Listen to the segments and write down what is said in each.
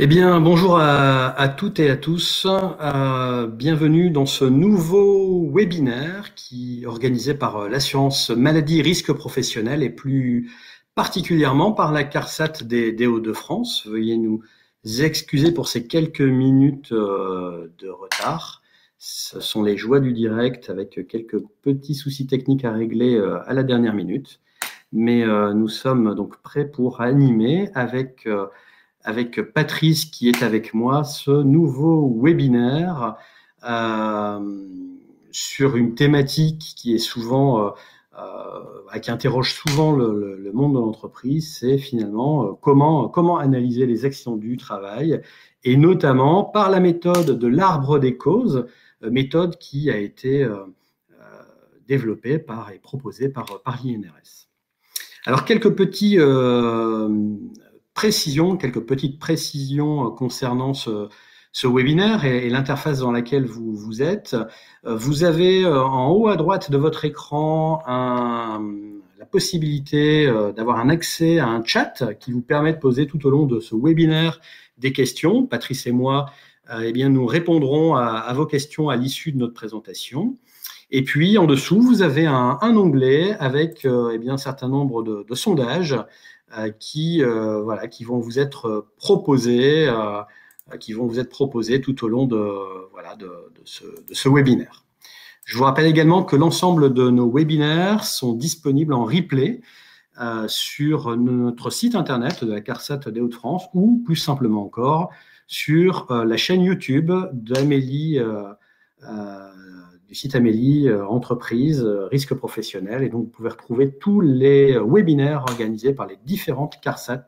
Eh bien, bonjour à, toutes et à tous. Euh, bienvenue dans ce nouveau webinaire qui est organisé par euh, l'assurance maladie risque professionnel et plus particulièrement par la CARSAT des, Hauts-de-France. Veuillez nous excuser pour ces quelques minutes euh, de retard. Ce sont les joies du direct avec quelques petits soucis techniques à régler à la dernière minute. Mais nous sommes donc prêts pour animer avec avec Patrice qui est avec moi ce nouveau webinaire euh, sur une thématique qui est souvent euh, euh, qui interroge souvent le, monde de l'entreprise, c'est finalement comment, comment analyser les actions du travail, et notamment par la méthode de l'arbre des causes, méthode qui a été développée par et proposée par, par l'INRS. Alors quelques petits précisions, quelques petites précisions euh, concernant ce, webinaire et, l'interface dans laquelle vous, vous êtes. Euh, vous avez euh, en haut à droite de votre écran la possibilité d'avoir un accès à un chat qui vous permet de poser tout au long de ce webinaire des questions. Patrice et moi, eh bien, nous répondrons à, vos questions à l'issue de notre présentation. Et puis en dessous, vous avez un, onglet avec eh bien, un certain nombre de, sondages qui, euh, voilà, qui vont vous être proposés, euh, qui vont vous être proposés tout au long de, voilà, de, ce, webinaire. Je vous rappelle également que l'ensemble de nos webinaires sont disponibles en replay euh, sur notre site internet de la CARSAT des Hauts-de-France ou plus simplement encore sur euh, la chaîne YouTube d'Amélie euh, du site Amélie, euh, entreprise, euh, risque professionnel. Et donc, vous pouvez retrouver tous les euh, webinaires organisés par les différentes CARSAT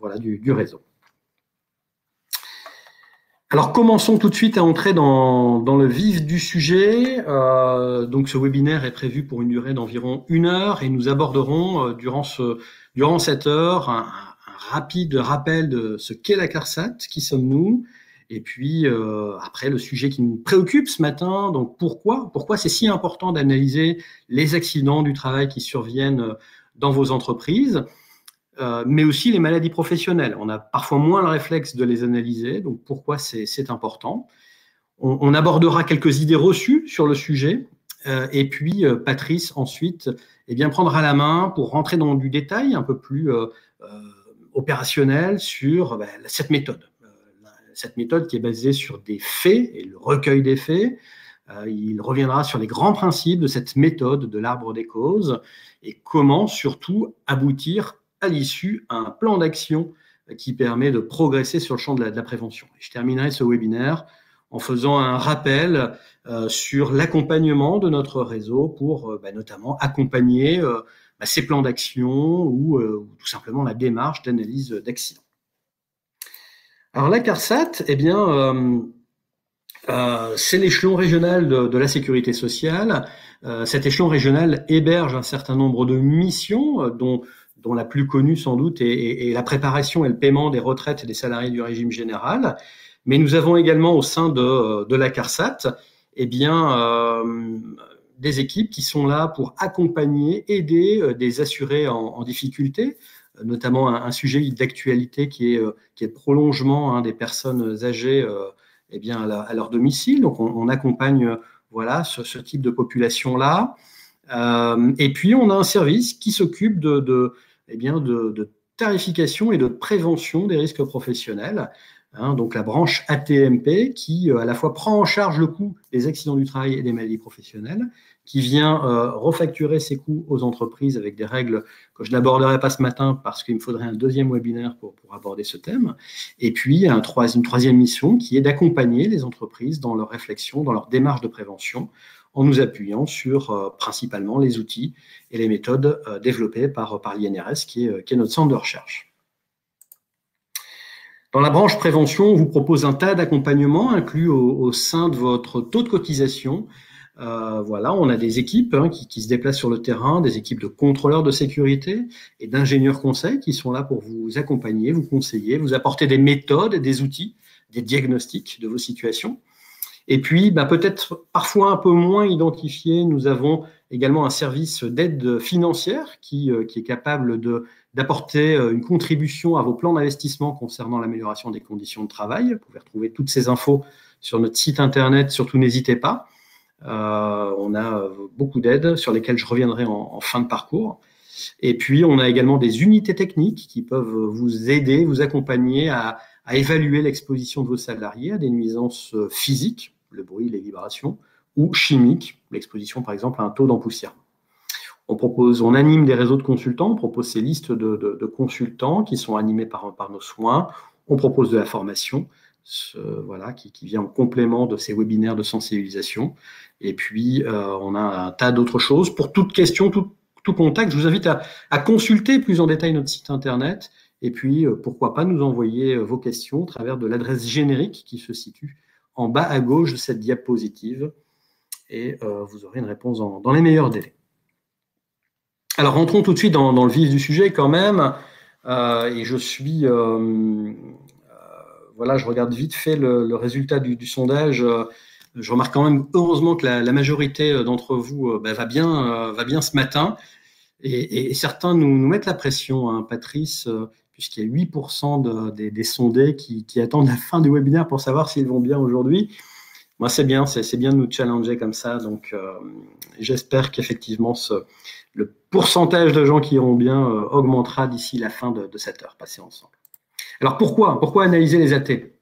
voilà, du, réseau. Alors, commençons tout de suite à entrer dans, le vif du sujet. donc, ce webinaire est prévu pour une durée d'environ une heure et nous aborderons durant, ce, durant cette heure un, un rapide rappel de ce qu'est la CARSAT, qui sommes-nous, et puis euh, après, le sujet qui nous préoccupe ce matin, donc pourquoi Pourquoi c'est si important d'analyser les accidents du travail qui surviennent euh, dans vos entreprises, euh, mais aussi les maladies professionnelles? On a parfois moins le réflexe de les analyser, donc pourquoi c'est important? On, abordera quelques idées reçues sur le sujet, et puis Patrice ensuite eh bien, prendra la main pour rentrer dans du détail un peu plus opérationnel sur ben, cette méthode cette méthode qui est basée sur des faits et le recueil des faits. Euh, il reviendra sur les grands principes de cette méthode de l'arbre des causes et comment surtout aboutir à l'issue à un plan d'action qui permet de progresser sur le champ de la, prévention. je terminerai ce webinaire en faisant un rappel euh, sur l'accompagnement de notre réseau pour euh, bah, notamment accompagner bah, ces plans d'action ou, tout simplement la démarche d'analyse d'accident. Alors la CARSAT, eh bien, euh, euh, c'est l'échelon régional de, la sécurité sociale. Euh, cet échelon régional héberge un certain nombre de missions, dont, la plus connue sans doute est, la préparation et le paiement des retraites des salariés du régime général. Mais nous avons également au sein de, la CARSAT eh bien, des équipes qui sont là pour accompagner, aider des assurés en difficulté, notamment un, sujet d'actualité qui est, euh, le prolongement hein, des personnes âgées euh, eh bien, à, leur domicile. Donc, on, accompagne voilà, ce, type de population-là. Euh, et puis, on a un service qui s'occupe de, eh tarification et de prévention des risques professionnels. Hein, donc la branche ATMP qui à la fois prend en charge le coût des accidents du travail et des maladies professionnelles, qui vient euh, refacturer ses coûts aux entreprises avec des règles que je n'aborderai pas ce matin parce qu'il me faudrait un deuxième webinaire pour, aborder ce thème. Et puis un une troisième mission qui est d'accompagner les entreprises dans leur réflexion, dans leur démarche de prévention, en nous appuyant sur euh, principalement les outils et les méthodes euh, développées par, par l'INRS, qui est, qui est notre centre de recherche. Dans la branche prévention, on vous propose un tas d'accompagnements inclus au, sein de votre taux de cotisation euh, voilà, on a des équipes hein, qui, se déplacent sur le terrain, des équipes de contrôleurs de sécurité et d'ingénieurs conseils qui sont là pour vous accompagner, vous conseiller, vous apporter des méthodes, des outils, des diagnostics de vos situations. Et puis, bah, peut-être parfois un peu moins identifié, nous avons également un service d'aide financière qui, euh, est capable d'apporter euh, une contribution à vos plans d'investissement concernant l'amélioration des conditions de travail. Vous pouvez retrouver toutes ces infos sur notre site internet, surtout n'hésitez pas. Euh, on a beaucoup d'aides sur lesquelles je reviendrai en, fin de parcours. Et puis, on a également des unités techniques qui peuvent vous aider, vous accompagner à, évaluer l'exposition de vos salariés à des nuisances physiques le bruit, les vibrations, ou chimique, l'exposition par exemple à un taux d'empoussière. On propose, on anime des réseaux de consultants, on propose ces listes de, consultants qui sont animés par, par, nos soins, on propose de la formation, voilà, qui, vient en complément de ces webinaires de sensibilisation. Et puis, euh, on a un tas d'autres choses. Pour toute question, tout, contact, je vous invite à, consulter plus en détail notre site internet. Et puis, euh, pourquoi pas nous envoyer euh, vos questions au travers de l'adresse générique qui se situe en bas à gauche de cette diapositive et vous aurez une réponse dans, les meilleurs délais. Alors rentrons tout de suite dans, le vif du sujet quand même. Et je suis, voilà, je regarde vite fait le, résultat du, sondage. Je remarque quand même heureusement que la, majorité d'entre vous bah, va, bien, ce matin. Et, certains nous, mettent la pression. Hein. Patrice puisqu'il y a 8% des, sondés qui, attendent la fin du webinaire pour savoir s'ils vont bien aujourd'hui. Moi, c'est bien, c'est bien de nous challenger comme ça. Donc, euh, j'espère qu'effectivement, le pourcentage de gens qui iront bien euh, augmentera d'ici la fin de, cette heure passée ensemble. Alors, pourquoi analyser les athées?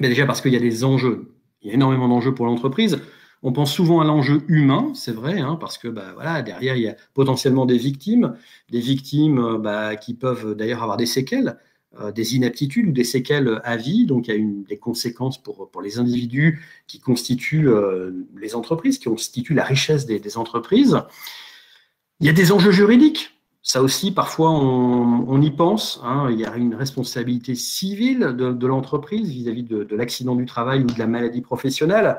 Ben, Déjà parce qu'il y a des enjeux. Il y a énormément d'enjeux pour l'entreprise. On pense souvent à l'enjeu humain, c'est vrai, hein, parce que voilà, derrière, il y a potentiellement des victimes, des victimes euh, bah, qui peuvent d'ailleurs avoir des séquelles, euh, des inaptitudes ou des séquelles à vie. Donc, il y a des conséquences pour, pour les individus qui constituent euh, les entreprises, qui constituent la richesse des, entreprises. Il y a des enjeux juridiques. Ça aussi, parfois, on, y pense. Hein. Il y a une responsabilité civile de, l'entreprise vis-à-vis de, de l'accident du travail ou de la maladie professionnelle.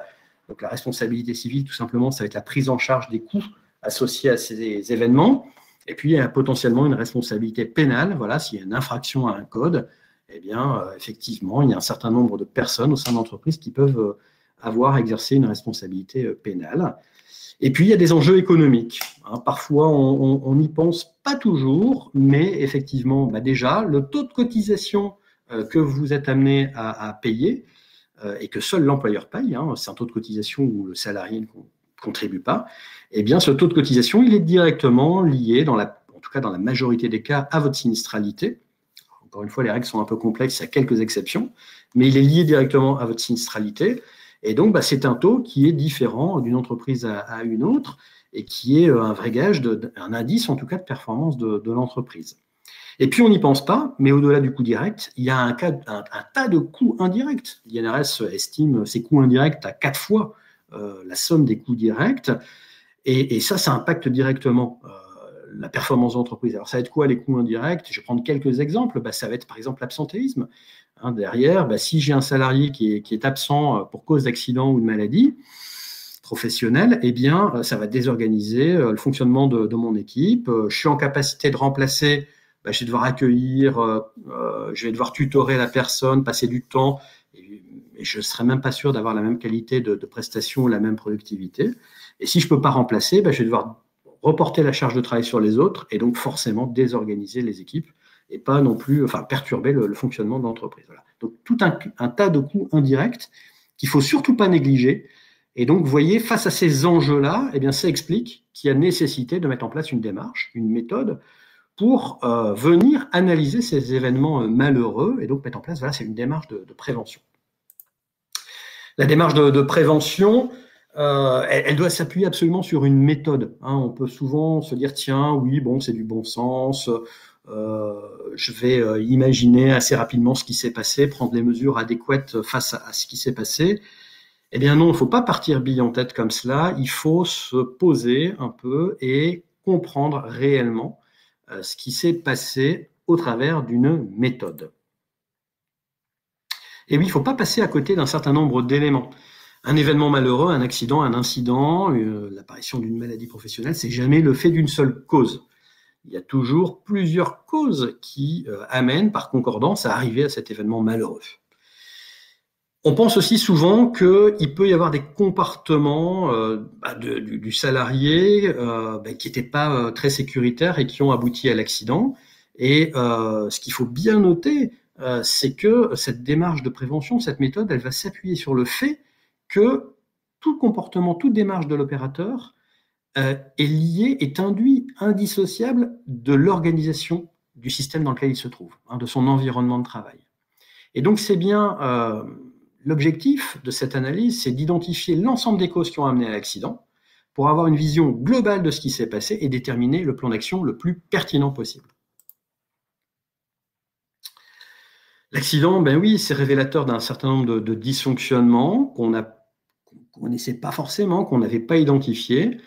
Donc la responsabilité civile, tout simplement, ça va être la prise en charge des coûts associés à ces événements. Et puis, il y a potentiellement une responsabilité pénale. Voilà, s'il y a une infraction à un code, eh bien, euh, effectivement, il y a un certain nombre de personnes au sein de l'entreprise qui peuvent euh, avoir exercé une responsabilité euh, pénale. Et puis, il y a des enjeux économiques. Hein. parfois, on n'y pense pas toujours, mais effectivement, bah déjà, le taux de cotisation que vous êtes amené à payer, euh, et que seul l'employeur paye, hein, c'est un taux de cotisation où le salarié ne contribue pas, eh bien ce taux de cotisation, il est directement lié, en tout cas dans la majorité des cas, à votre sinistralité. Encore une fois, les règles sont un peu complexes, a quelques exceptions, mais il est lié directement à votre sinistralité. Et donc, bah, c'est un taux qui est différent d'une entreprise à, une autre et qui est euh, un vrai gage, un indice en tout cas de performance de l'entreprise. Et puis on n'y pense pas, mais au-delà du coût direct, il y a un, tas de coûts indirects. L'INRS estime ces coûts indirects à quatre fois euh, la somme des coûts directs. Et, ça, ça impacte directement euh, la performance de l'entreprise. Alors ça va être quoi les coûts indirects? Je vais prendre quelques exemples. Bah, ça va être par exemple l'absentéisme. Hein, derrière, bah, si j'ai un salarié qui est, absent pour cause d'accident ou de maladie, professionnelle, eh bien, ça va désorganiser le fonctionnement de, mon équipe. Je suis en capacité de remplacer bah, je vais devoir accueillir, euh, euh, je vais devoir tutorer la personne, passer du temps, et, je ne serai même pas sûr d'avoir la même qualité de, de, prestation, la même productivité. Et si je ne peux pas remplacer, bah, je vais devoir reporter la charge de travail sur les autres et donc forcément désorganiser les équipes et pas non plus, enfin, perturber le, fonctionnement de l'entreprise. Donc tout un, tas de coûts indirects qu'il faut surtout pas négliger. Et donc, vous voyez, face à ces enjeux-là, eh bien, ça explique qu'il y a nécessité de mettre en place une démarche, une méthode pour euh, venir analyser ces événements euh, malheureux et donc mettre en place, voilà, c'est une démarche de, prévention. La démarche de, prévention, euh, elle, doit s'appuyer absolument sur une méthode. Hein. On peut souvent se dire, tiens, oui, bon, c'est du bon sens, je vais imaginer assez rapidement ce qui s'est passé, prendre les mesures adéquates face à, ce qui s'est passé. Eh bien non, il ne faut pas partir bille en tête comme cela, il faut se poser un peu et comprendre réellement euh, ce qui s'est passé au travers d'une méthode. Et oui, il ne faut pas passer à côté d'un certain nombre d'éléments. Un événement malheureux, un accident, un incident, l'apparition d'une maladie professionnelle, c'est jamais le fait d'une seule cause. Il y a toujours plusieurs causes qui euh, amènent par concordance à arriver à cet événement malheureux. On pense aussi souvent qu'il peut y avoir des comportements euh, bah, du, salarié euh, bah, qui n'étaient pas euh, très sécuritaires et qui ont abouti à l'accident. Et ce qu'il faut bien noter, c'est que cette démarche de prévention, cette méthode, elle va s'appuyer sur le fait que tout comportement, toute démarche de l'opérateur est lié, est induit, indissociable de l'organisation du système dans lequel il se trouve, hein, de son environnement de travail. Et donc c'est bien L'objectif de cette analyse, c'est d'identifier l'ensemble des causes qui ont amené à l'accident pour avoir une vision globale de ce qui s'est passé et déterminer le plan d'action le plus pertinent possible. L'accident, ben oui, c'est révélateur d'un certain nombre de, dysfonctionnements qu'on ne connaissait pas forcément, qu'on n'avait pas identifiés.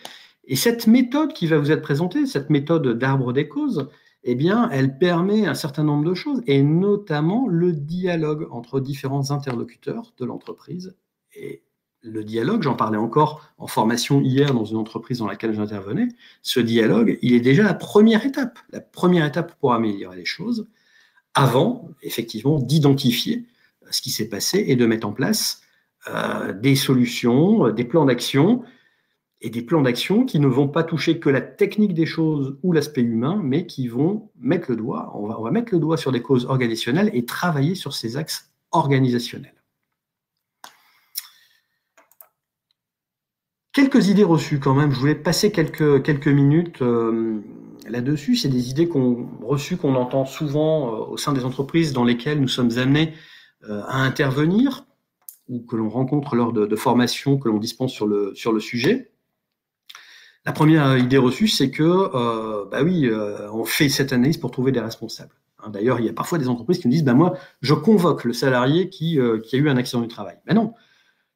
Et cette méthode qui va vous être présentée, cette méthode d'arbre des causes, eh bien, elle permet un certain nombre de choses, et notamment le dialogue entre différents interlocuteurs de l'entreprise. Et le dialogue, j'en parlais encore en formation hier dans une entreprise dans laquelle j'intervenais, ce dialogue, il est déjà la première étape, la première étape pour améliorer les choses, avant, effectivement, d'identifier ce qui s'est passé et de mettre en place euh, des solutions, des plans d'action et des plans d'action qui ne vont pas toucher que la technique des choses ou l'aspect humain, mais qui vont mettre le doigt, on va, mettre le doigt sur des causes organisationnelles et travailler sur ces axes organisationnels. Quelques idées reçues quand même, je voulais passer quelques, quelques minutes euh, là-dessus. C'est des idées qu'on, reçues qu'on entend souvent euh, au sein des entreprises dans lesquelles nous sommes amenés euh, à intervenir ou que l'on rencontre lors de, de formations que l'on dispense sur le, sur le sujet. La première idée reçue, c'est que, euh, bah oui, euh, on fait cette analyse pour trouver des responsables. Hein, d'ailleurs, il y a parfois des entreprises qui nous disent, bah moi, je convoque le salarié qui, euh, a eu un accident du travail. Mais non,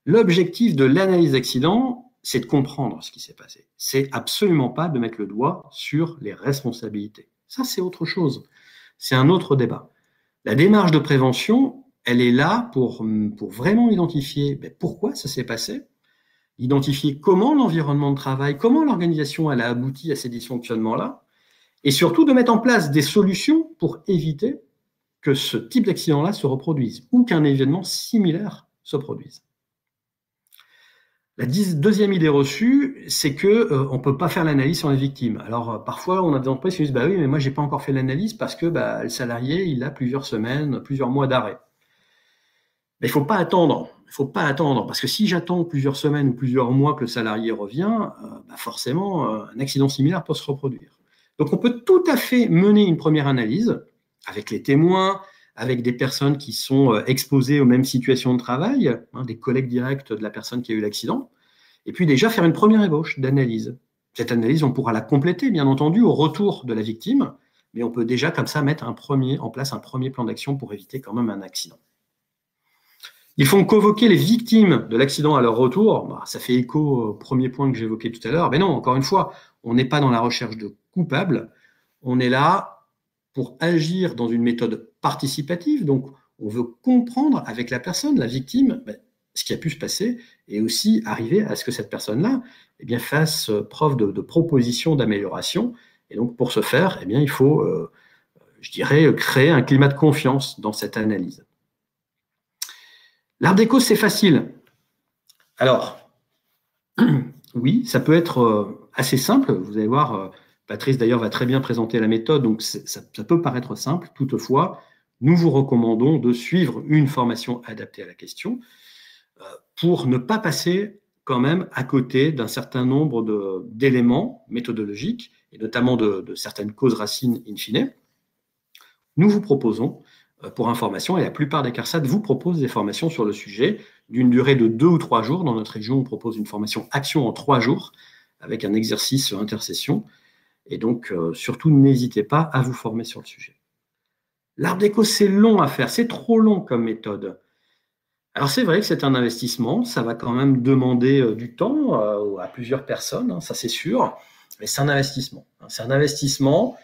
l'objectif de l'analyse d'accident, c'est de comprendre ce qui s'est passé. C'est absolument pas de mettre le doigt sur les responsabilités. Ça, c'est autre chose. C'est un autre débat. La démarche de prévention, elle est là pour, vraiment identifier ben, pourquoi ça s'est passé, identifier comment l'environnement de travail, comment l'organisation elle a abouti à ces dysfonctionnements-là, et surtout de mettre en place des solutions pour éviter que ce type d'accident-là se reproduise ou qu'un événement similaire se produise. La deuxième idée reçue, c'est que euh, on peut pas faire l'analyse sur les victimes. Alors euh, parfois, on a des entreprises qui disent bah oui, mais moi j'ai pas encore fait l'analyse parce que bah, le salarié il a plusieurs semaines, plusieurs mois d'arrêt. Mais il faut pas attendre il ne faut pas attendre, parce que si j'attends plusieurs semaines ou plusieurs mois que le salarié revient, euh, bah, forcément, euh, un accident similaire peut se reproduire. Donc on peut tout à fait mener une première analyse avec les témoins, avec des personnes qui sont euh, exposées aux mêmes situations de travail, hein, des collègues directs de la personne qui a eu l'accident, et puis déjà faire une première ébauche d'analyse. Cette analyse, on pourra la compléter, bien entendu, au retour de la victime, mais on peut déjà comme ça mettre en place un premier plan d'action pour éviter quand même un accident. Ils font convoquer les victimes de l'accident à leur retour. Bah, ça fait écho au premier point que j'évoquais tout à l'heure. Mais non, encore une fois, on n'est pas dans la recherche de coupables. On est là pour agir dans une méthode participative. Donc, on veut comprendre avec la personne, la victime, bah, ce qui a pu se passer et aussi arriver à ce que cette personne-là eh bien, fasse preuve de, proposition d'amélioration. Et donc, pour ce faire, eh bien, il faut, euh, je dirais, créer un climat de confiance dans cette analyse. L'art déco, c'est facile. Alors, oui, ça peut être euh, assez simple. Vous allez voir, euh, Patrice d'ailleurs va très bien présenter la méthode, donc ça, peut paraître simple. Toutefois, nous vous recommandons de suivre une formation adaptée à la question euh, pour ne pas passer quand même à côté d'un certain nombre d'éléments méthodologiques, et notamment de, de, certaines causes racines in fine. Nous vous proposons pour information, et la plupart des CARSAT vous proposent des formations sur le sujet d'une durée de deux ou trois jours. Dans notre région, on propose une formation action en trois jours avec un exercice intercession. Et donc, euh, surtout, n'hésitez pas à vous former sur le sujet. L'arbre d'écho, c'est long à faire, c'est trop long comme méthode. Alors c'est vrai que c'est un investissement, ça va quand même demander euh, du temps à plusieurs personnes, hein, ça c'est sûr, mais c'est un investissement. C'est un investissement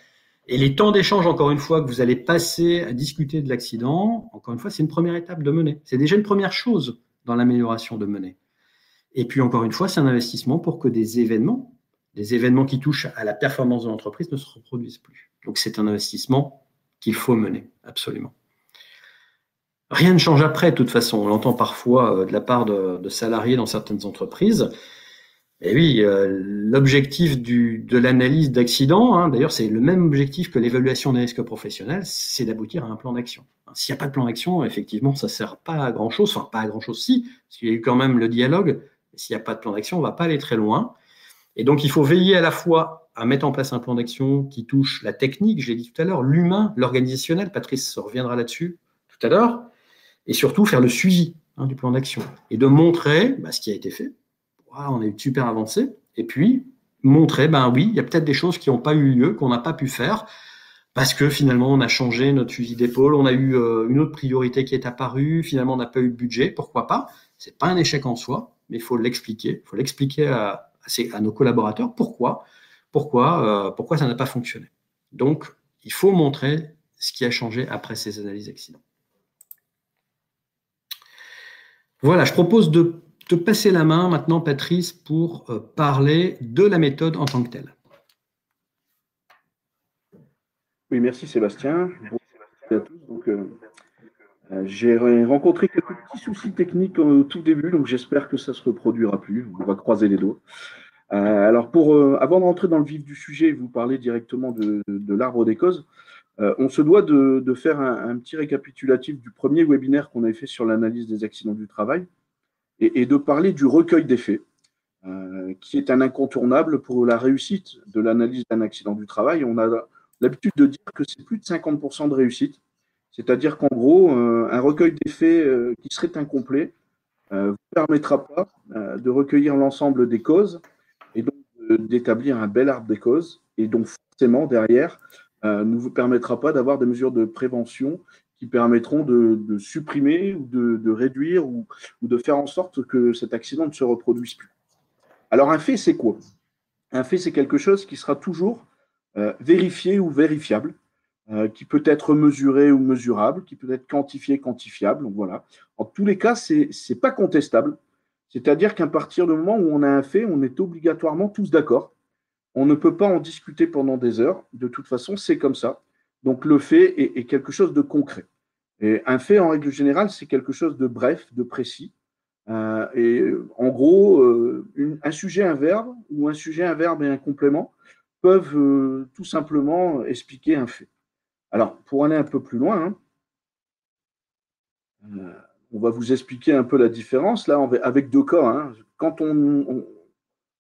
et les temps d'échange, encore une fois, que vous allez passer à discuter de l'accident, encore une fois, c'est une première étape de mener. C'est déjà une première chose dans l'amélioration de mener. Et puis, encore une fois, c'est un investissement pour que des événements, des événements qui touchent à la performance de l'entreprise ne se reproduisent plus. Donc, c'est un investissement qu'il faut mener, absolument. Rien ne change après, de toute façon. On l'entend parfois de la part de, salariés dans certaines entreprises. Et oui, l'objectif de l'analyse d'accident, hein, d'ailleurs, c'est le même objectif que l'évaluation d'un risque professionnel, c'est d'aboutir à un plan d'action. S'il n'y a pas de plan d'action, effectivement, ça ne sert pas à grand-chose. Enfin, pas à grand-chose, si, parce qu'il y a eu quand même le dialogue. S'il n'y a pas de plan d'action, on ne va pas aller très loin. Et donc, il faut veiller à la fois à mettre en place un plan d'action qui touche la technique, j'ai dit tout à l'heure, l'humain, l'organisationnel. Patrice reviendra là-dessus tout à l'heure. Et surtout, faire le suivi hein, du plan d'action. Et de montrer bah, ce qui a été fait. On est super avancé. Et puis, montrer, ben oui, il y a peut-être des choses qui n'ont pas eu lieu, qu'on n'a pas pu faire, parce que finalement, on a changé notre fusil d'épaule, on a eu euh, une autre priorité qui est apparue, finalement, on n'a pas eu de budget, pourquoi pas C'est pas un échec en soi, mais il faut l'expliquer. Il faut l'expliquer à, nos collaborateurs pourquoi, pourquoi, euh, pourquoi ça n'a pas fonctionné. Donc, il faut montrer ce qui a changé après ces analyses d'accident. Voilà, je propose de te passer la main maintenant, Patrice, pour euh, parler de la méthode en tant que telle. Oui, merci Sébastien. Bonjour à tous. Donc, euh, j'ai rencontré quelques petits soucis techniques au tout début, donc j'espère que ça se reproduira plus. On va croiser les doigts. Euh, alors, pour, euh, avant de rentrer dans le vif du sujet et vous parler directement de, l'arbre des causes, euh, on se doit de, faire un, petit récapitulatif du premier webinaire qu'on avait fait sur l'analyse des accidents du travail et, de parler du recueil des faits, qui est un incontournable pour la réussite de l'analyse d'un accident du travail. On a l'habitude de dire que c'est plus de 50% de réussite. C'est-à-dire qu'en gros, euh, un recueil des faits euh, qui serait incomplet euh, ne vous permettra pas de recueillir l'ensemble des causes et donc d'établir un bel arbre des causes. Et donc forcément, derrière, ne vous permettra pas d'avoir des mesures de prévention qui permettront de, supprimer ou de, réduire ou, de faire en sorte que cet accident ne se reproduise plus. Alors un fait, c'est quoi? Un fait, c'est quelque chose qui sera toujours vérifié ou vérifiable. Euh, qui peut être mesuré ou mesurable, qui peut être quantifié, quantifiable. Donc voilà. En tous les cas, ce n'est pas contestable. C'est-à-dire qu'à partir du moment où on a un fait, on est obligatoirement tous d'accord. On ne peut pas en discuter pendant des heures. De toute façon, c'est comme ça. Donc le fait est, quelque chose de concret. Un fait, en règle générale, c'est quelque chose de bref, de précis. Euh, et en gros, euh, un sujet, un verbe, ou un sujet, un verbe et un complément peuvent tout simplement expliquer un fait. Alors, pour aller un peu plus loin, hein, euh, on va vous expliquer un peu la différence là avec deux cas. Hein. Quand, on,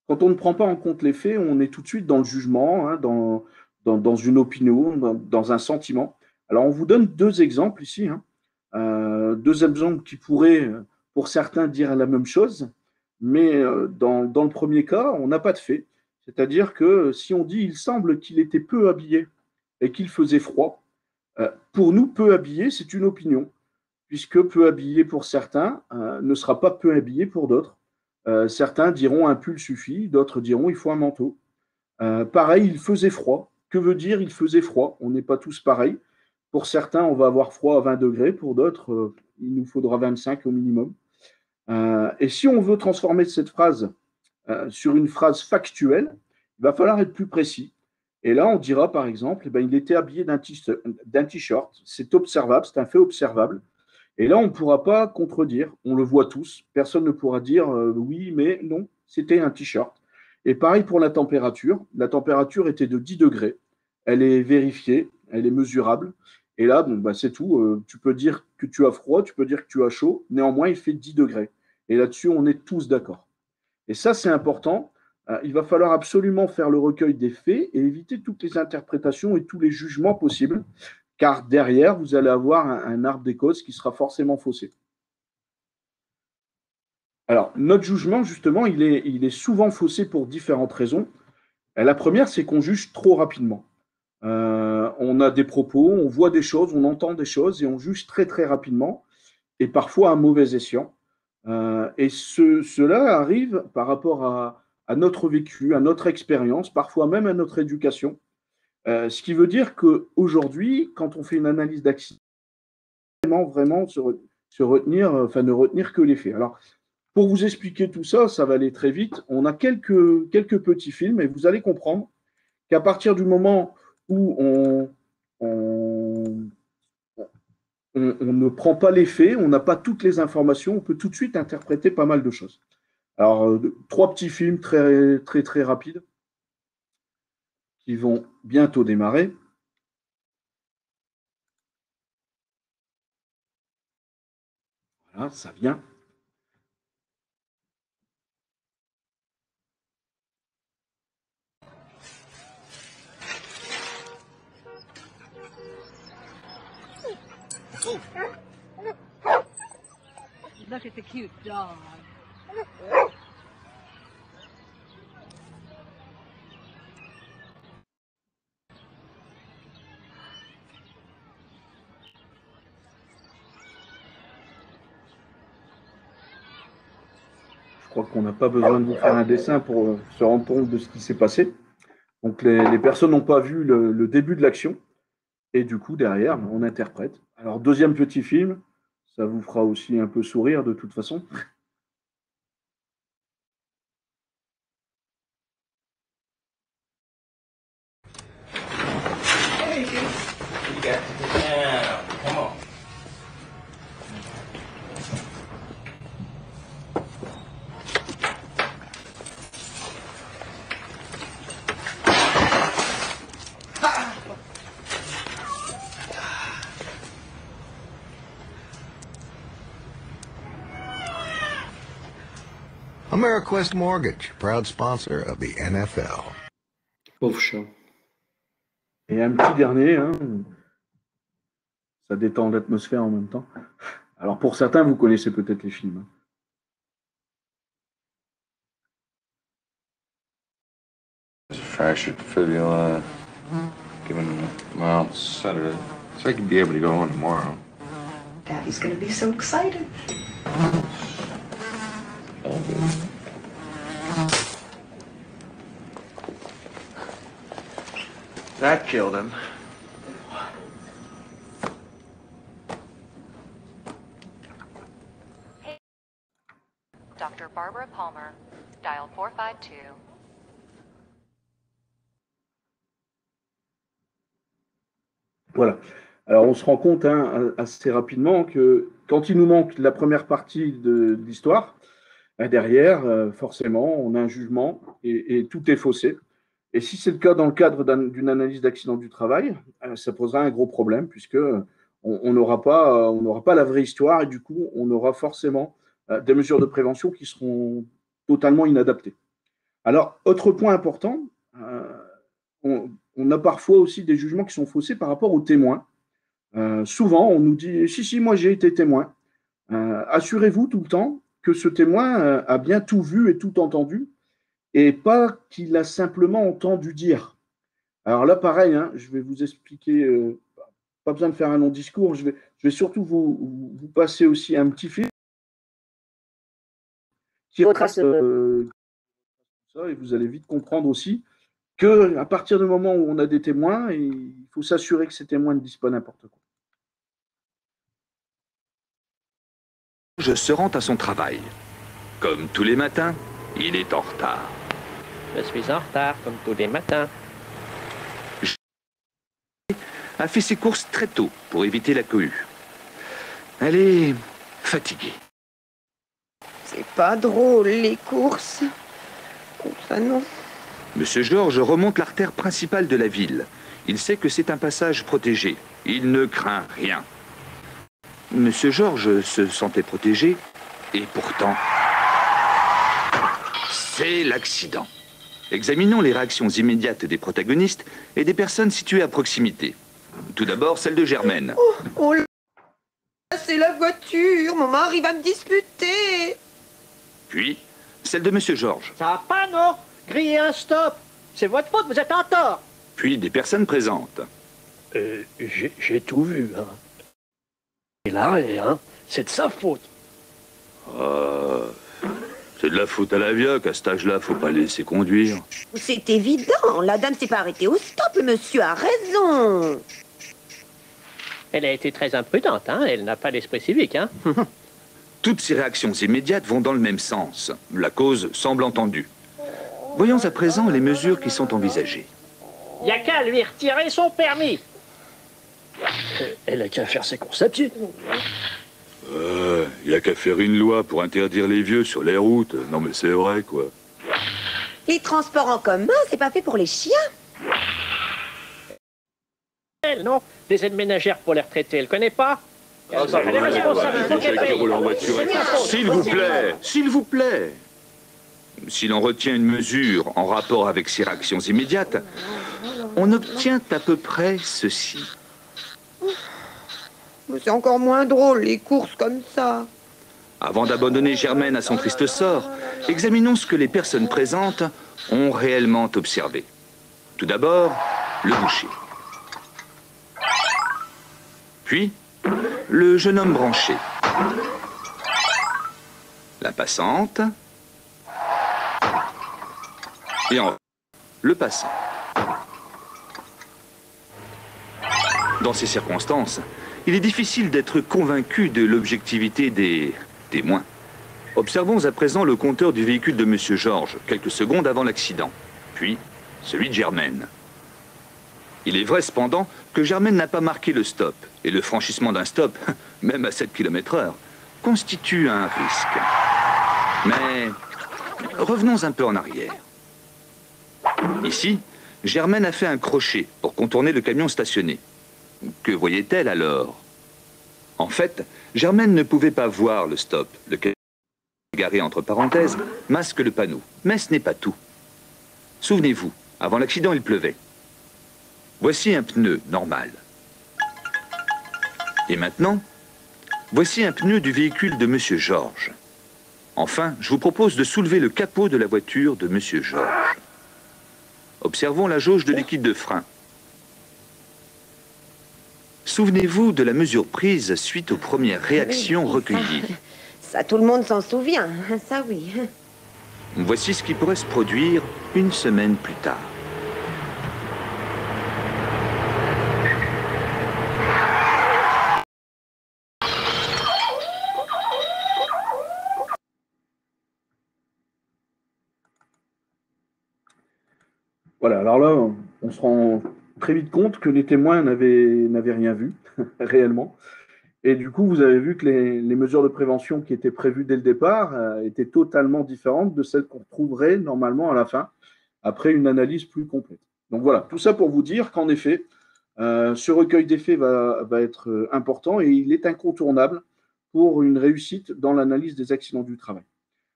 quand on ne prend pas en compte les faits, on est tout de suite dans le jugement, hein, dans, dans, une opinion, dans, un sentiment. Alors, on vous donne deux exemples ici, euh, deux exemples qui pourraient, pour certains, dire la même chose, mais euh, dans, le premier cas, on n'a pas de fait. C'est-à-dire que si on dit il semble qu'il était peu habillé et qu'il faisait froid, euh, pour nous, peu habillé, c'est une opinion, puisque peu habillé pour certains ne sera pas peu habillé pour d'autres. Certains diront un pull suffit, d'autres diront il faut un manteau. pareil, il faisait froid. Que veut dire il faisait froid? On n'est pas tous pareils. Pour certains, on va avoir froid à 20 degrés, pour d'autres, il nous faudra 25 au minimum. et si on veut transformer cette phrase sur une phrase factuelle, il va falloir être plus précis. Et là, on dira par exemple, eh ben, il était habillé d'un t-shirt. C'est observable, c'est un fait observable. Et là, on ne pourra pas contredire. On le voit tous. Personne ne pourra dire euh, oui, mais non, c'était un t-shirt. Et pareil pour la température. La température était de 10 degrés. Elle est vérifiée, elle est mesurable. Et là, bon, bah, c'est tout. Euh, tu peux dire que tu as froid, tu peux dire que tu as chaud. Néanmoins, il fait 10 degrés. Et là-dessus, on est tous d'accord. Et ça, c'est important euh, il va falloir absolument faire le recueil des faits et éviter toutes les interprétations et tous les jugements possibles, car derrière, vous allez avoir un, arbre des qui sera forcément faussé. Alors, notre jugement, justement, il est, il est souvent faussé pour différentes raisons. La première, c'est qu'on juge trop rapidement. Euh, on a des propos, on voit des choses, on entend des choses et on juge très très rapidement et parfois à mauvais escient. Euh, et cela arrive par rapport à, notre vécu, à notre expérience, parfois même à notre éducation. Euh, ce qui veut dire qu'aujourd'hui, quand on fait une analyse d'accident, vraiment, vraiment se, retenir, enfin ne retenir que les faits. Alors, pour vous expliquer tout ça, ça va aller très vite. On a quelques, quelques petits films et vous allez comprendre qu'à partir du moment où on, ne prend pas les faits, on n'a pas toutes les informations, on peut tout de suite interpréter pas mal de choses. Alors, euh, trois petits films très, très, très rapides qui vont bientôt démarrer. Voilà, ça vient. Look at the cute dog. Je crois qu'on n'a pas besoin de vous faire un dessin pour euh, se rendre compte de ce qui s'est passé. Donc les, personnes n'ont pas vu le début de l'action. Et du coup, derrière, on interprète. Alors, deuxième petit film, ça vous fera aussi un peu sourire de toute façon. AmeriQuest Mortgage, proud sponsor of the NFL. Pauvre chat. Et un petit dernier, hein. ça détend l'atmosphère en même temps. Alors pour certains, vous connaissez peut-être les films. Fractured fibula, given mild sedative, so I could be able to go on tomorrow. Daddy's gonna be so excited. All good. That killed him. Dr. Barbara Palmer, dial 452. Voilà. Alors on se rend compte hein, assez rapidement que quand il nous manque la première partie de, l'histoire, ben derrière, euh, forcément, on a un jugement et, et tout est faussé. Et si c'est le cas dans le cadre d'une analyse d'accident du travail, euh, ça posera un gros problème puisque on n'aura pas, euh, on pas la vraie histoire et du coup, on aura forcément euh, des mesures de prévention qui seront totalement inadaptées. Alors, autre point important, on, a parfois aussi des jugements qui sont faussés par rapport aux témoins. souvent, on nous dit si, si, moi j'ai été témoin. Assurez-vous tout le temps que ce témoin a bien tout vu et tout entendu et pas qu'il a simplement entendu dire. Alors là, pareil, hein, je vais vous expliquer, euh, pas besoin de faire un long discours, je vais, je vais surtout vous, vous passer aussi un petit film qui retrace euh, ça, et vous allez vite comprendre aussi que à partir du moment où on a des témoins, il faut s'assurer que ces témoins ne disent pas n'importe quoi. Je se rend à son travail. Comme tous les matins, il est en retard. Je suis en retard, comme tous les matins. a fait ses courses très tôt pour éviter la cohue. Elle est fatiguée. C'est pas drôle, les courses. Ça non. Monsieur Georges remonte l'artère principale de la ville. Il sait que c'est un passage protégé. Il ne craint rien. Monsieur Georges se sentait protégé, et pourtant, c'est l'accident. Examinons les réactions immédiates des protagonistes et des personnes situées à proximité. Tout d'abord, celle de Germaine. Oh, oh c'est la voiture, mon mari va me disputer. Puis, celle de Monsieur Georges. Ça va pas, non? Criez un stop C'est votre faute, vous êtes en tort Puis des personnes présentes. Euh, j'ai tout vu, hein. Et là, hein, c'est de sa faute. Euh, c'est de la faute à la vieille qu'à cet âge-là, faut pas laisser conduire. C'est évident. La dame s'est pas arrêtée au stop. Le monsieur a raison. Elle a été très imprudente, hein. Elle n'a pas l'esprit civique, hein. Toutes ces réactions immédiates vont dans le même sens. La cause semble entendue. Voyons à présent les mesures qui sont envisagées. Il n'y a qu'à lui retirer son permis. Elle a qu'à faire ses courses à pied. Euh, il a qu'à faire une loi pour interdire les vieux sur les routes. Non mais c'est vrai quoi. Les transports en commun, c'est pas fait pour les chiens. Elle, non? Des aides ménagères pour les retraités, elle connaît pas? Ah, ça ça va. S'il vous plaît, s'il vous plaît. Si l'on retient une mesure en rapport avec ses réactions immédiates, on obtient à peu près ceci. C'est encore moins drôle, les courses comme ça. Avant d'abandonner Germaine à son triste sort, examinons ce que les personnes présentes ont réellement observé. Tout d'abord, le boucher. Puis, le jeune homme branché. La passante. Et en le passant. Dans ces circonstances, il est difficile d'être convaincu de l'objectivité des témoins. Observons à présent le compteur du véhicule de M. Georges, quelques secondes avant l'accident, puis celui de Germaine. Il est vrai cependant que Germaine n'a pas marqué le stop, et le franchissement d'un stop, même à 7 km heure, constitue un risque. Mais revenons un peu en arrière. Ici, Germaine a fait un crochet pour contourner le camion stationné. Que voyait-elle alors? En fait, Germaine ne pouvait pas voir le stop. Le camion garé entre parenthèses masque le panneau. Mais ce n'est pas tout. Souvenez-vous, avant l'accident, il pleuvait. Voici un pneu normal. Et maintenant, voici un pneu du véhicule de Monsieur Georges. Enfin, je vous propose de soulever le capot de la voiture de Monsieur Georges. Observons la jauge de liquide de frein. Souvenez-vous de la mesure prise suite aux premières réactions recueillies. Ça, tout le monde s'en souvient. Ça, oui. Voici ce qui pourrait se produire une semaine plus tard. Voilà, alors là, on se rend très vite compte que les témoins n'avaient rien vu réellement. Et du coup, vous avez vu que les, mesures de prévention qui étaient prévues dès le départ euh, étaient totalement différentes de celles qu'on retrouverait normalement à la fin, après une analyse plus complète. Donc voilà, tout ça pour vous dire qu'en effet, euh, ce recueil des faits va, va être euh, important et il est incontournable pour une réussite dans l'analyse des accidents du travail.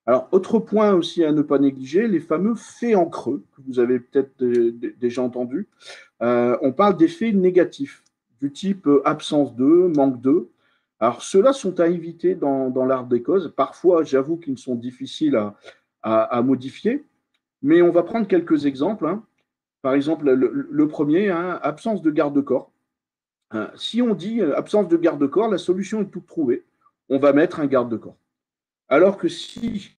Alors, autre point aussi à ne pas négliger, les fameux faits en creux, que vous avez peut-être dé- dé- déjà entendu. Euh, on parle des faits négatifs, du type euh, absence de, manque de. Alors, ceux-là sont à éviter dans, l'arbre des causes. Parfois, j'avoue qu'ils sont difficiles à, modifier, mais on va prendre quelques exemples. hein. Par exemple, le, premier, hein, absence de garde-corps. Euh, si on dit absence de garde-corps, la solution est toute trouvée. On va mettre un garde-corps. Alors que si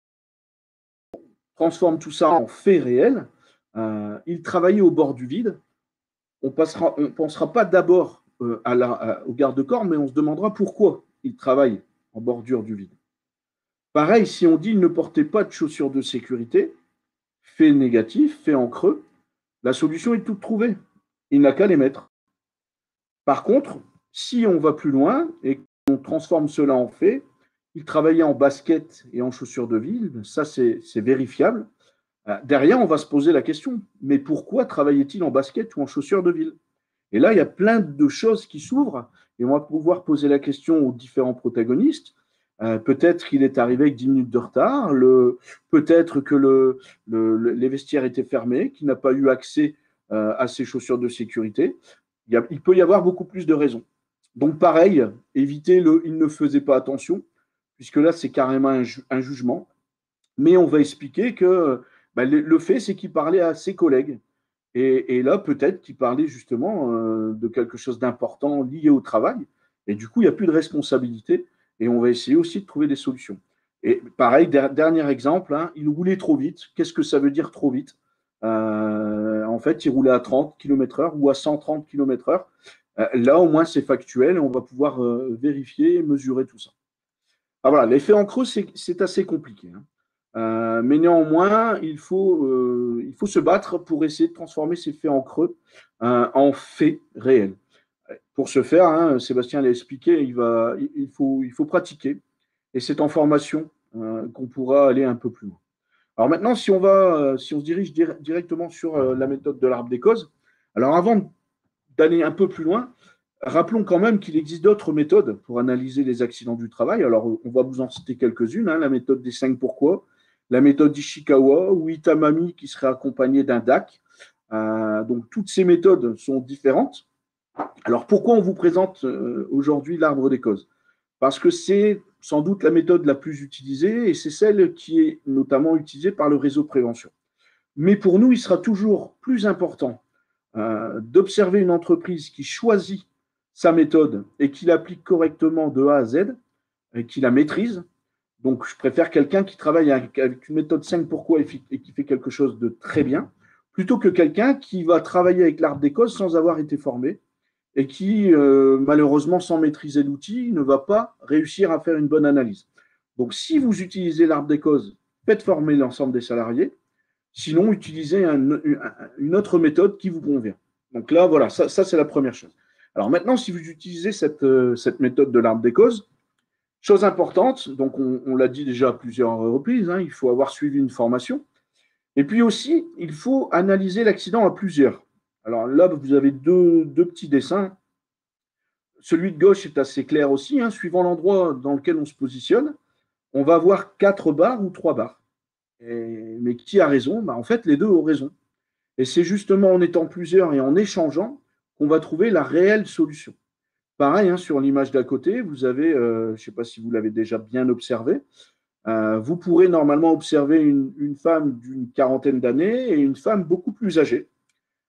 on transforme tout ça en fait réel, euh, il travaillait au bord du vide, on ne pensera pas d'abord euh, au garde-corps, mais on se demandera pourquoi il travaille en bordure du vide. Pareil, si on dit il ne portait pas de chaussures de sécurité, fait négatif, fait en creux, la solution est toute trouvée. Il n'a qu'à les mettre. Par contre, si on va plus loin et qu'on transforme cela en fait, il travaillait en basket et en chaussures de ville, ça c'est vérifiable. Euh, Derrière, on va se poser la question, mais pourquoi travaillait-il en basket ou en chaussures de ville? Et là, il y a plein de choses qui s'ouvrent et on va pouvoir poser la question aux différents protagonistes. Euh, peut-être qu'il est arrivé avec 10 minutes de retard, peut-être que le, le- le- les vestiaires étaient fermés, qu'il n'a pas eu accès euh, à ses chaussures de sécurité. Il, il peut y avoir beaucoup plus de raisons. Donc pareil, éviter le il ne faisait pas attention, puisque là c'est carrément un, ju- un jugement. Mais on va expliquer que bah, le, fait c'est qu'il parlait à ses collègues. Et, là peut-être qu'il parlait justement euh, de quelque chose d'important lié au travail. Et du coup il n'y a plus de responsabilité. Et on va essayer aussi de trouver des solutions. Et pareil, der- dernier exemple, hein, il roulait trop vite. Qu'est-ce que ça veut dire trop vite? Euh, En fait, il roulait à 30 km/h ou à 130 km/h. Euh, là, au moins, c'est factuel on va pouvoir vérifier et mesurer tout ça. Ah, voilà, l'effet en creux, c'est assez compliqué. hein. Euh, mais néanmoins, il faut, euh, il faut se battre pour essayer de transformer ces faits en creux euh, en faits réels. Pour ce faire, hein, Sébastien l'a expliqué, il, va, il, faut, il faut pratiquer. Et c'est en formation qu'on pourra aller un peu plus loin. Alors maintenant, si on, va, si on se dirige directement sur la méthode de l'arbre des causes, alors avant d'aller un peu plus loin, rappelons quand même qu'il existe d'autres méthodes pour analyser les accidents du travail. Alors on va vous en citer quelques-unes, hein, la méthode des cinq pourquoi, la méthode d'Ishikawa ou Itamami qui serait accompagnée d'un DAC. donc toutes ces méthodes sont différentes. Alors pourquoi on vous présente aujourd'hui l'arbre des causes? Parce que c'est sans doute la méthode la plus utilisée et c'est celle qui est notamment utilisée par le réseau prévention. Mais pour nous, il sera toujours plus important euh, d'observer une entreprise qui choisit sa méthode et qui l'applique correctement de A à Z et qui la maîtrise. Donc, je préfère quelqu'un qui travaille avec une méthode 5 pourquoi et qui fait quelque chose de très bien, plutôt que quelqu'un qui va travailler avec l'arbre des causes sans avoir été formé et qui, euh, malheureusement, sans maîtriser l'outil, ne va pas réussir à faire une bonne analyse. Donc, si vous utilisez l'arbre des causes, faites former l'ensemble des salariés. Sinon, utilisez une autre méthode qui vous convient. Donc là, voilà, ça, c'est la première chose. Alors maintenant, si vous utilisez cette, euh, cette méthode de l'arbre des causes, chose importante, donc on, l'a dit déjà à plusieurs reprises, hein, il faut avoir suivi une formation. Et puis aussi, il faut analyser l'accident à plusieurs. Alors là, vous avez deux, petits dessins. Celui de gauche est assez clair aussi. Hein. Suivant l'endroit dans lequel on se positionne, on va avoir quatre barres ou trois barres. mais qui a raison? Bah, En fait, les deux ont raison. Et c'est justement en étant plusieurs et en échangeant qu'on va trouver la réelle solution. Pareil, hein, sur l'image d'à côté, vous avez, euh, je ne sais pas si vous l'avez déjà bien observé, euh, vous pourrez normalement observer une femme d'une quarantaine d'années et une femme beaucoup plus âgée.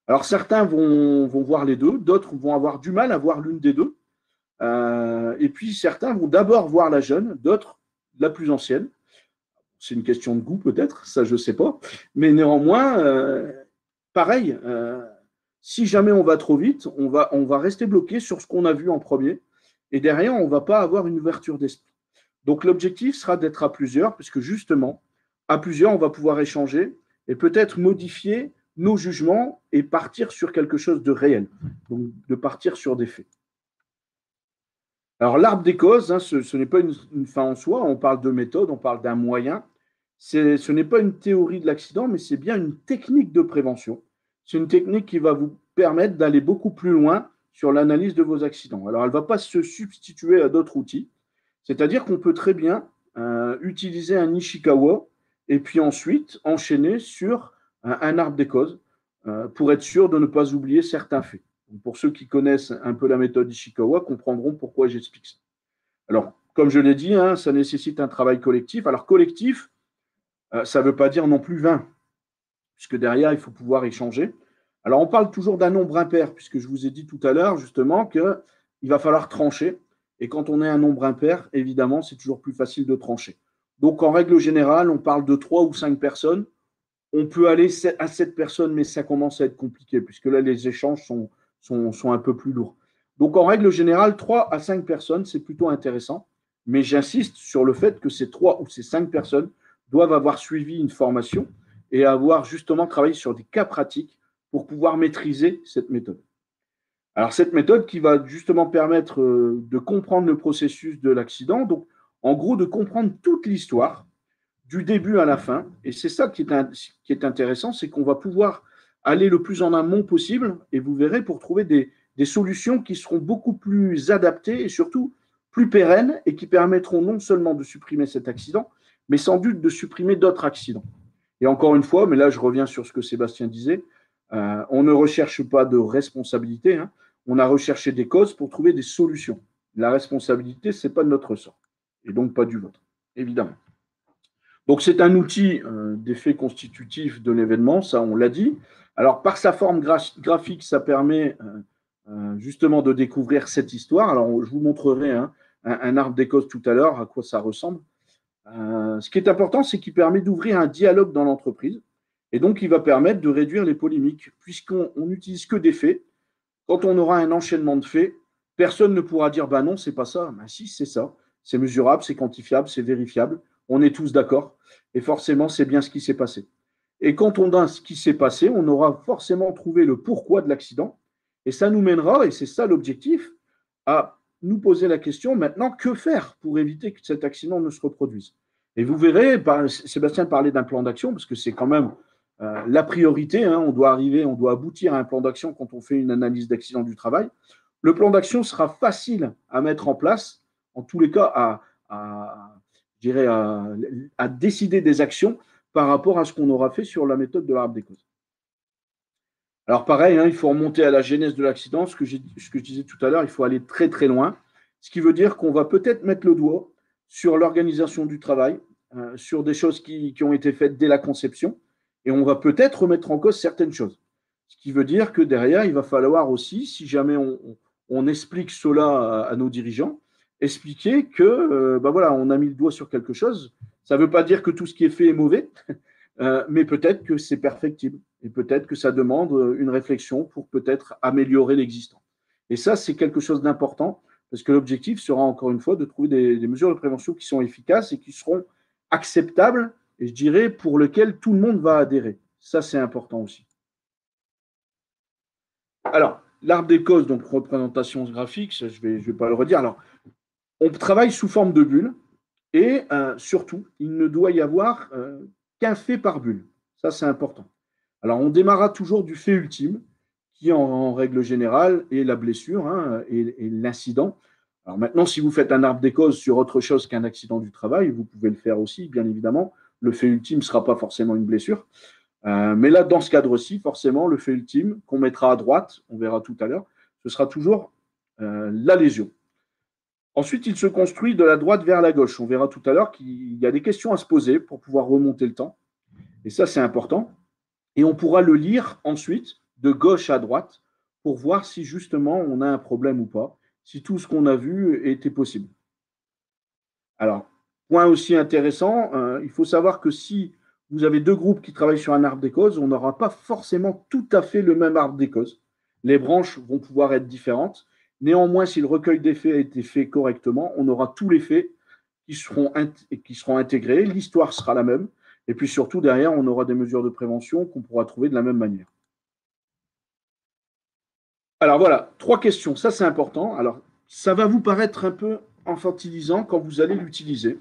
Alors certains vont, voir les deux, d'autres vont avoir du mal à voir l'une des deux. Euh, et puis certains vont d'abord voir la jeune, d'autres la plus ancienne. C'est une question de goût peut-être, ça je ne sais pas. Mais néanmoins, pareil, si jamais on va trop vite, on va, rester bloqué sur ce qu'on a vu en premier. Et derrière, on ne va pas avoir une ouverture d'esprit. Donc l'objectif sera d'être à plusieurs, puisque justement, à plusieurs, on va pouvoir échanger et peut-être modifier nos jugements et partir sur quelque chose de réel, donc de partir sur des faits. Alors l'arbre des causes, hein, ce, n'est pas une, fin en soi, on parle de méthode, on parle d'un moyen. Ce n'est pas une théorie de l'accident, mais c'est bien une technique de prévention. C'est une technique qui va vous permettre d'aller beaucoup plus loin sur l'analyse de vos accidents. Alors elle ne va pas se substituer à d'autres outils, c'est-à-dire qu'on peut très bien euh, utiliser un Ishikawa et puis ensuite enchaîner sur un, arbre des causes euh, pour être sûr de ne pas oublier certains faits. pour ceux qui connaissent un peu la méthode Ishikawa, comprendront pourquoi j'explique ça. Alors, comme je l'ai dit, hein, ça nécessite un travail collectif. Alors, collectif, euh, ça ne veut pas dire non plus 20, puisque derrière, il faut pouvoir échanger. Alors, on parle toujours d'un nombre impair, puisque je vous ai dit tout à l'heure, justement, qu'il va falloir trancher. Et quand on est un nombre impair, évidemment, c'est toujours plus facile de trancher. Donc, en règle générale, on parle de 3 ou 5 personnes on peut aller à sept personnes, mais ça commence à être compliqué, puisque là, les échanges sont, sont, un peu plus lourds. Donc, en règle générale, trois à cinq personnes, c'est plutôt intéressant. Mais j'insiste sur le fait que ces trois ou ces cinq personnes doivent avoir suivi une formation et avoir justement travaillé sur des cas pratiques pour pouvoir maîtriser cette méthode. Alors, cette méthode qui va justement permettre euh, de comprendre le processus de l'accident, donc en gros de comprendre toute l'histoire, du début à la fin. Et c'est ça qui est, qui est intéressant, c'est qu'on va pouvoir aller le plus en amont possible, et vous verrez, pour trouver des, solutions qui seront beaucoup plus adaptées et surtout plus pérennes et qui permettront non seulement de supprimer cet accident, mais sans doute de supprimer d'autres accidents. Et encore une fois, mais là je reviens sur ce que Sébastien disait, euh, on ne recherche pas de responsabilité, hein. on a recherché des causes pour trouver des solutions. La responsabilité, ce n'est pas de notre sort, et donc pas du vôtre, évidemment. Donc c'est un outil euh, d'effet constitutif de l'événement, ça on l'a dit. Alors par sa forme graphique, ça permet euh, justement de découvrir cette histoire. Alors je vous montrerai hein, un, arbre d'écosse tout à l'heure, à quoi ça ressemble. Ce qui est important, c'est qu'il permet d'ouvrir un dialogue dans l'entreprise. Et donc, il va permettre de réduire les polémiques, puisqu'on n'utilise que des faits. Quand on aura un enchaînement de faits, personne ne pourra dire bah non, c'est pas ça. Ben si, c'est ça. C'est mesurable, c'est quantifiable, c'est vérifiable. On est tous d'accord. Et forcément, c'est bien ce qui s'est passé. Et quand on a ce qui s'est passé, on aura forcément trouvé le pourquoi de l'accident. Et ça nous mènera, et c'est ça l'objectif, à nous poser la question maintenant, que faire pour éviter que cet accident ne se reproduise? Et vous verrez, Sébastien parlait d'un plan d'action, parce que c'est quand même euh, la priorité. Hein. on doit arriver, on doit aboutir à un plan d'action quand on fait une analyse d'accident du travail. Le plan d'action sera facile à mettre en place, en tous les cas, à, à, à décider des actions par rapport à ce qu'on aura fait sur la méthode de l'arbre des causes. Alors pareil, hein, il faut remonter à la genèse de l'accident, ce, que je disais tout à l'heure, il faut aller très très loin, ce qui veut dire qu'on va peut-être mettre le doigt sur l'organisation du travail, euh, sur des choses qui, ont été faites dès la conception, et on va peut-être remettre en cause certaines choses. Ce qui veut dire que derrière, il va falloir aussi, si jamais on, explique cela à, nos dirigeants, expliquer que, bah voilà, on a mis le doigt sur quelque chose. Ça ne veut pas dire que tout ce qui est fait est mauvais, euh, mais peut-être que c'est perfectible et peut-être que ça demande euh, une réflexion pour peut-être améliorer l'existant. Et ça, c'est quelque chose d'important parce que l'objectif sera encore une fois de trouver des, mesures de prévention qui sont efficaces et qui seront acceptables et je dirais pour lesquelles tout le monde va adhérer. Ça, c'est important aussi. Alors, l'arbre des causes, donc représentation graphique, je ne vais, pas le redire. Alors, on travaille sous forme de bulles et euh, surtout, il ne doit y avoir qu'un fait par bulle. Ça, c'est important. Alors, on démarra toujours du fait ultime, qui en, règle générale est la blessure hein, et, l'incident. Alors maintenant, si vous faites un arbre des causes sur autre chose qu'un accident du travail, vous pouvez le faire aussi, bien évidemment. Le fait ultime ne sera pas forcément une blessure. Euh, mais là, dans ce cadre-ci, forcément, le fait ultime qu'on mettra à droite, on verra tout à l'heure, ce sera toujours euh, la lésion. Ensuite, il se construit de la droite vers la gauche. On verra tout à l'heure qu'il y a des questions à se poser pour pouvoir remonter le temps. Et ça, c'est important. Et on pourra le lire ensuite de gauche à droite pour voir si justement on a un problème ou pas, si tout ce qu'on a vu était possible. Alors, point aussi intéressant, euh, il faut savoir que si vous avez deux groupes qui travaillent sur un arbre des causes, on n'aura pas forcément tout à fait le même arbre des causes. Les branches vont pouvoir être différentes. Néanmoins, si le recueil des faits a été fait correctement, on aura tous les faits qui seront, qui seront intégrés. L'histoire sera la même. Et puis surtout, derrière, on aura des mesures de prévention qu'on pourra trouver de la même manière. Alors voilà, trois questions. Ça, c'est important. Alors, ça va vous paraître un peu infantilisant quand vous allez l'utiliser.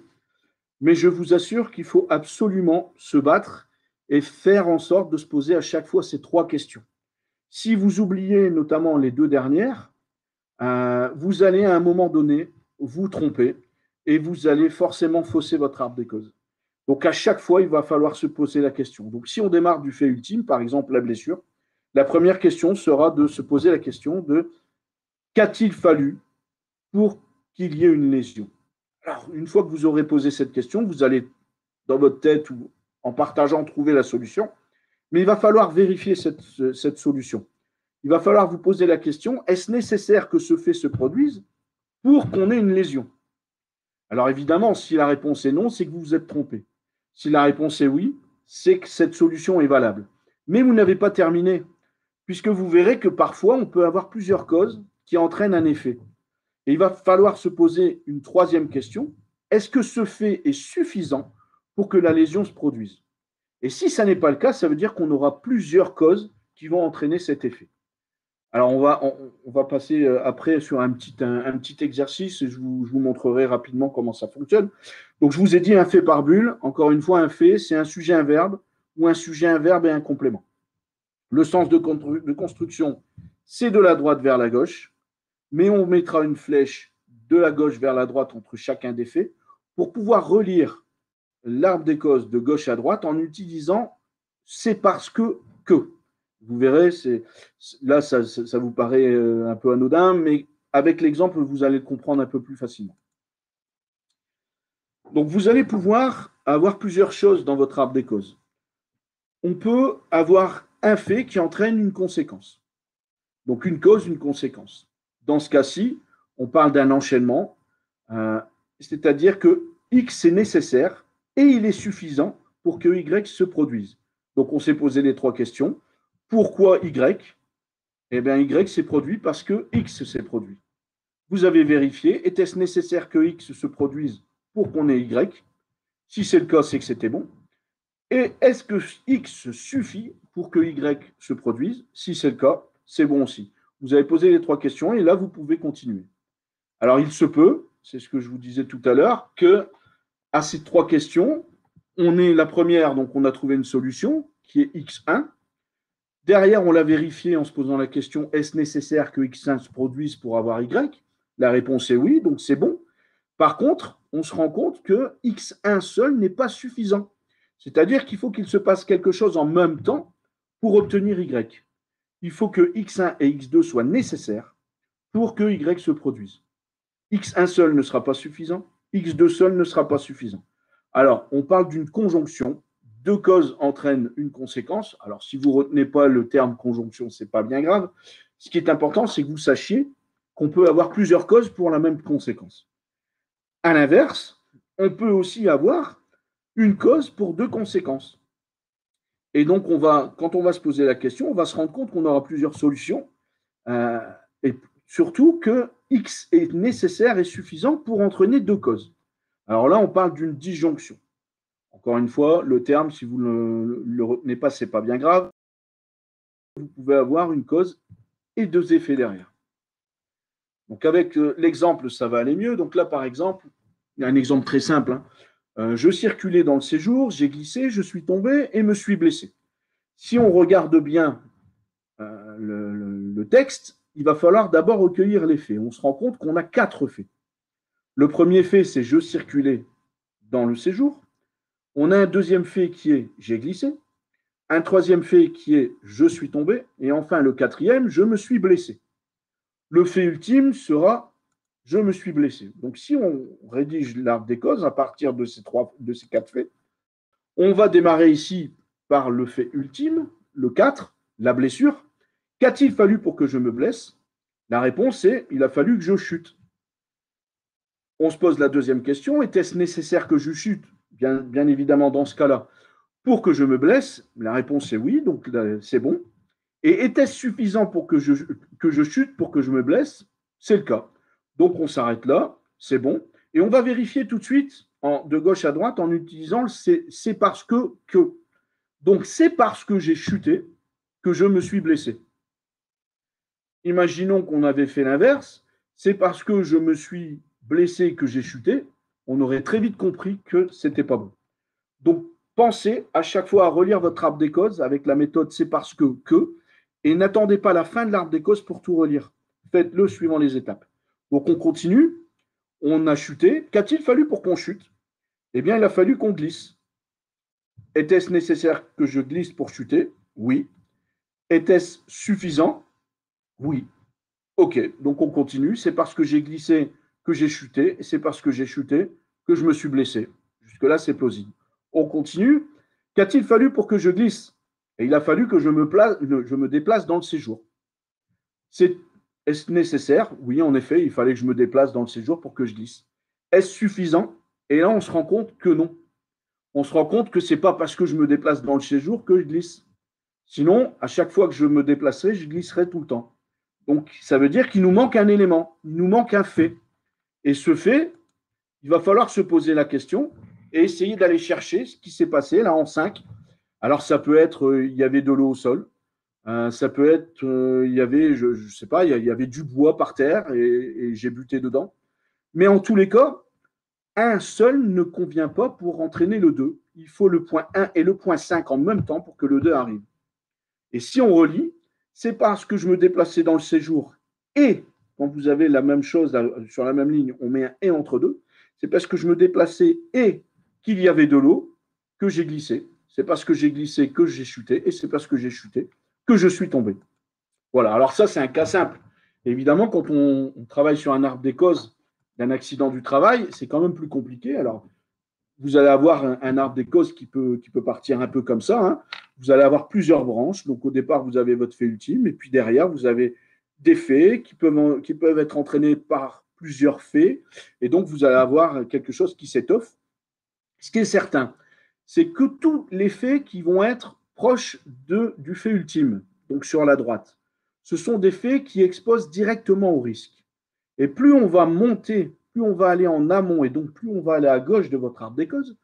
Mais je vous assure qu'il faut absolument se battre et faire en sorte de se poser à chaque fois ces trois questions. Si vous oubliez notamment les deux dernières, euh, vous allez à un moment donné vous tromper et vous allez forcément fausser votre arbre des causes. Donc à chaque fois, il va falloir se poser la question. Donc si on démarre du fait ultime, par exemple la blessure, la première question sera de se poser la question de qu'a-t-il fallu pour qu'il y ait une lésion? Alors une fois que vous aurez posé cette question, vous allez dans votre tête ou en partageant trouver la solution, mais il va falloir vérifier cette, solution. Il va falloir vous poser la question, est-ce nécessaire que ce fait se produise pour qu'on ait une lésion? Alors évidemment, si la réponse est non, c'est que vous vous êtes trompé. Si la réponse est oui, c'est que cette solution est valable. Mais vous n'avez pas terminé, puisque vous verrez que parfois, on peut avoir plusieurs causes qui entraînent un effet. Et il va falloir se poser une troisième question. Est-ce que ce fait est suffisant pour que la lésion se produise? Et si ça n'est pas le cas, ça veut dire qu'on aura plusieurs causes qui vont entraîner cet effet. Alors, on va, passer euh, après sur un petit, exercice et je vous, je vous, montrerai rapidement comment ça fonctionne. Donc, je vous ai dit un fait par bulle. Encore une fois, un fait, c'est un sujet, un verbe ou un sujet, un verbe et un complément. Le sens de, de construction, c'est de la droite vers la gauche, mais on mettra une flèche de la gauche vers la droite entre chacun des faits pour pouvoir relire l'arbre des causes de gauche à droite en utilisant c'est parce que que. Vous verrez, c'est là, ça, vous paraît euh, un peu anodin, mais avec l'exemple, vous allez le comprendre un peu plus facilement. Donc, vous allez pouvoir avoir plusieurs choses dans votre arbre des causes. On peut avoir un fait qui entraîne une conséquence. Donc, une cause, une conséquence. Dans ce cas-ci, on parle d'un enchaînement, euh, c'est-à-dire que X est nécessaire et il est suffisant pour que Y se produise. Donc, on s'est posé les trois questions. Pourquoi Y? Eh bien, Y s'est produit parce que X s'est produit. Vous avez vérifié, était-ce nécessaire que X se produise pour qu'on ait Y? Si c'est le cas, c'est que c'était bon. Et est-ce que X suffit pour que Y se produise? Si c'est le cas, c'est bon aussi. vous avez posé les trois questions et là, vous pouvez continuer. Alors, il se peut, c'est ce que je vous disais tout à l'heure, que à ces trois questions, on est la première, donc on a trouvé une solution qui est X1. Derrière, on l'a vérifié en se posant la question est-ce nécessaire que X1 se produise pour avoir Y? La réponse est oui, donc c'est bon. Par contre, on se rend compte que X1 seul n'est pas suffisant. C'est-à-dire qu'il faut qu'il se passe quelque chose en même temps pour obtenir Y. Il faut que X1 et X2 soient nécessaires pour que Y se produise. X1 seul ne sera pas suffisant, X2 seul ne sera pas suffisant. Alors, on parle d'une conjonction. Deux causes entraînent une conséquence. Alors, si vous ne retenez pas le terme conjonction, ce n'est pas bien grave. Ce qui est important, c'est que vous sachiez qu'on peut avoir plusieurs causes pour la même conséquence. À l'inverse, on peut aussi avoir une cause pour deux conséquences. Et donc, quand on va se poser la question, on va se rendre compte qu'on aura plusieurs solutions. Euh, et surtout que X est nécessaire et suffisant pour entraîner deux causes. Alors là, on parle d'une disjonction. Encore une fois, le terme, si vous ne le, retenez pas, ce n'est pas bien grave. Vous pouvez avoir une cause et deux effets derrière. Donc avec euh, l'exemple, ça va aller mieux. Donc là, par exemple, il y a un exemple très simple. Hein. Euh, je circulais dans le séjour, j'ai glissé, je suis tombé et me suis blessé. Si on regarde bien euh, le, texte, il va falloir d'abord recueillir les faits. On se rend compte qu'on a quatre faits. Le premier fait, c'est je circulais dans le séjour. On a un deuxième fait qui est j'ai glissé. Un troisième fait qui est je suis tombé. Et enfin, le quatrième, je me suis blessé. Le fait ultime sera je me suis blessé. Donc, si on rédige l'arbre des causes à partir de ces, trois, de ces quatre faits, on va démarrer ici par le fait ultime, le 4, la blessure. Qu'a-t-il fallu pour que je me blesse? La réponse est il a fallu que je chute. On se pose la deuxième question était-ce nécessaire que je chute? Bien, évidemment, dans ce cas-là, pour que je me blesse La réponse est oui, donc c'est bon. Et était-ce suffisant pour que je, chute, pour que je me blesse? C'est le cas. Donc on s'arrête là, c'est bon. Et on va vérifier tout de suite de gauche à droite en utilisant le c'est parce que que. Donc c'est parce que j'ai chuté que je me suis blessé. Imaginons qu'on avait fait l'inverse, c'est parce que je me suis blessé que j'ai chuté, on aurait très vite compris que c'était pas bon. Donc pensez à chaque fois à relire votre arbre des causes avec la méthode c'est parce que que et n'attendez pas la fin de l'arbre des causes pour tout relire. Faites-le suivant les étapes. Donc on continue, on a chuté. Qu'a-t-il fallu pour qu'on chute? Eh bien, il a fallu qu'on glisse. Était-ce nécessaire que je glisse pour chuter? Oui. Était-ce suffisant? Oui. Ok, donc on continue. C'est parce que j'ai glissé que j'ai chuté, et c'est parce que j'ai chuté que je me suis blessé. Jusque-là, c'est plausible. On continue. Qu'a-t-il fallu pour que je glisse? Et il a fallu que je me, place, je me déplace dans le séjour. C'est est-ce nécessaire? Oui, en effet, il fallait que je me déplace dans le séjour pour que je glisse. Est-ce suffisant? Et là, on se rend compte que non. On se rend compte que ce n'est pas parce que je me déplace dans le séjour que je glisse. Sinon, à chaque fois que je me déplacerai, je glisserai tout le temps. Donc, ça veut dire qu'il nous manque un élément, il nous manque un fait. Et ce fait, il va falloir se poser la question et essayer d'aller chercher ce qui s'est passé là en 5. Alors, ça peut être, euh, il y avait de l'eau au sol, euh, ça peut être, euh, il y avait, je sais pas, il y, avait du bois par terre et, j'ai buté dedans. Mais en tous les cas, un seul ne convient pas pour entraîner le 2. Il faut le point 1 et le point 5 en même temps pour que le 2 arrive. Et si on relie, c'est parce que je me déplaçais dans le séjour et quand vous avez la même chose sur la même ligne, on met un et entre deux. C'est parce que je me déplaçais et qu'il y avait de l'eau que j'ai glissé. C'est parce que j'ai glissé que j'ai chuté et c'est parce que j'ai chuté que je suis tombé. Voilà, alors ça, c'est un cas simple. Évidemment, quand on, travaille sur un arbre des causes d'un accident du travail, c'est quand même plus compliqué. Alors, vous allez avoir un, arbre des causes qui peut, qui peut partir un peu comme ça. Hein. Vous allez avoir plusieurs branches. Donc, au départ, vous avez votre fait ultime, et puis derrière, vous avez des faits qui peuvent, être entraînés par plusieurs faits. Et donc, vous allez avoir quelque chose qui s'étoffe. Ce qui est certain, c'est que tous les faits qui vont être proche de, du fait ultime, donc sur la droite. Ce sont des faits qui exposent directement au risque. Et plus on va monter, plus on va aller en amont, et donc plus on va aller à gauche de votre arbre des causes,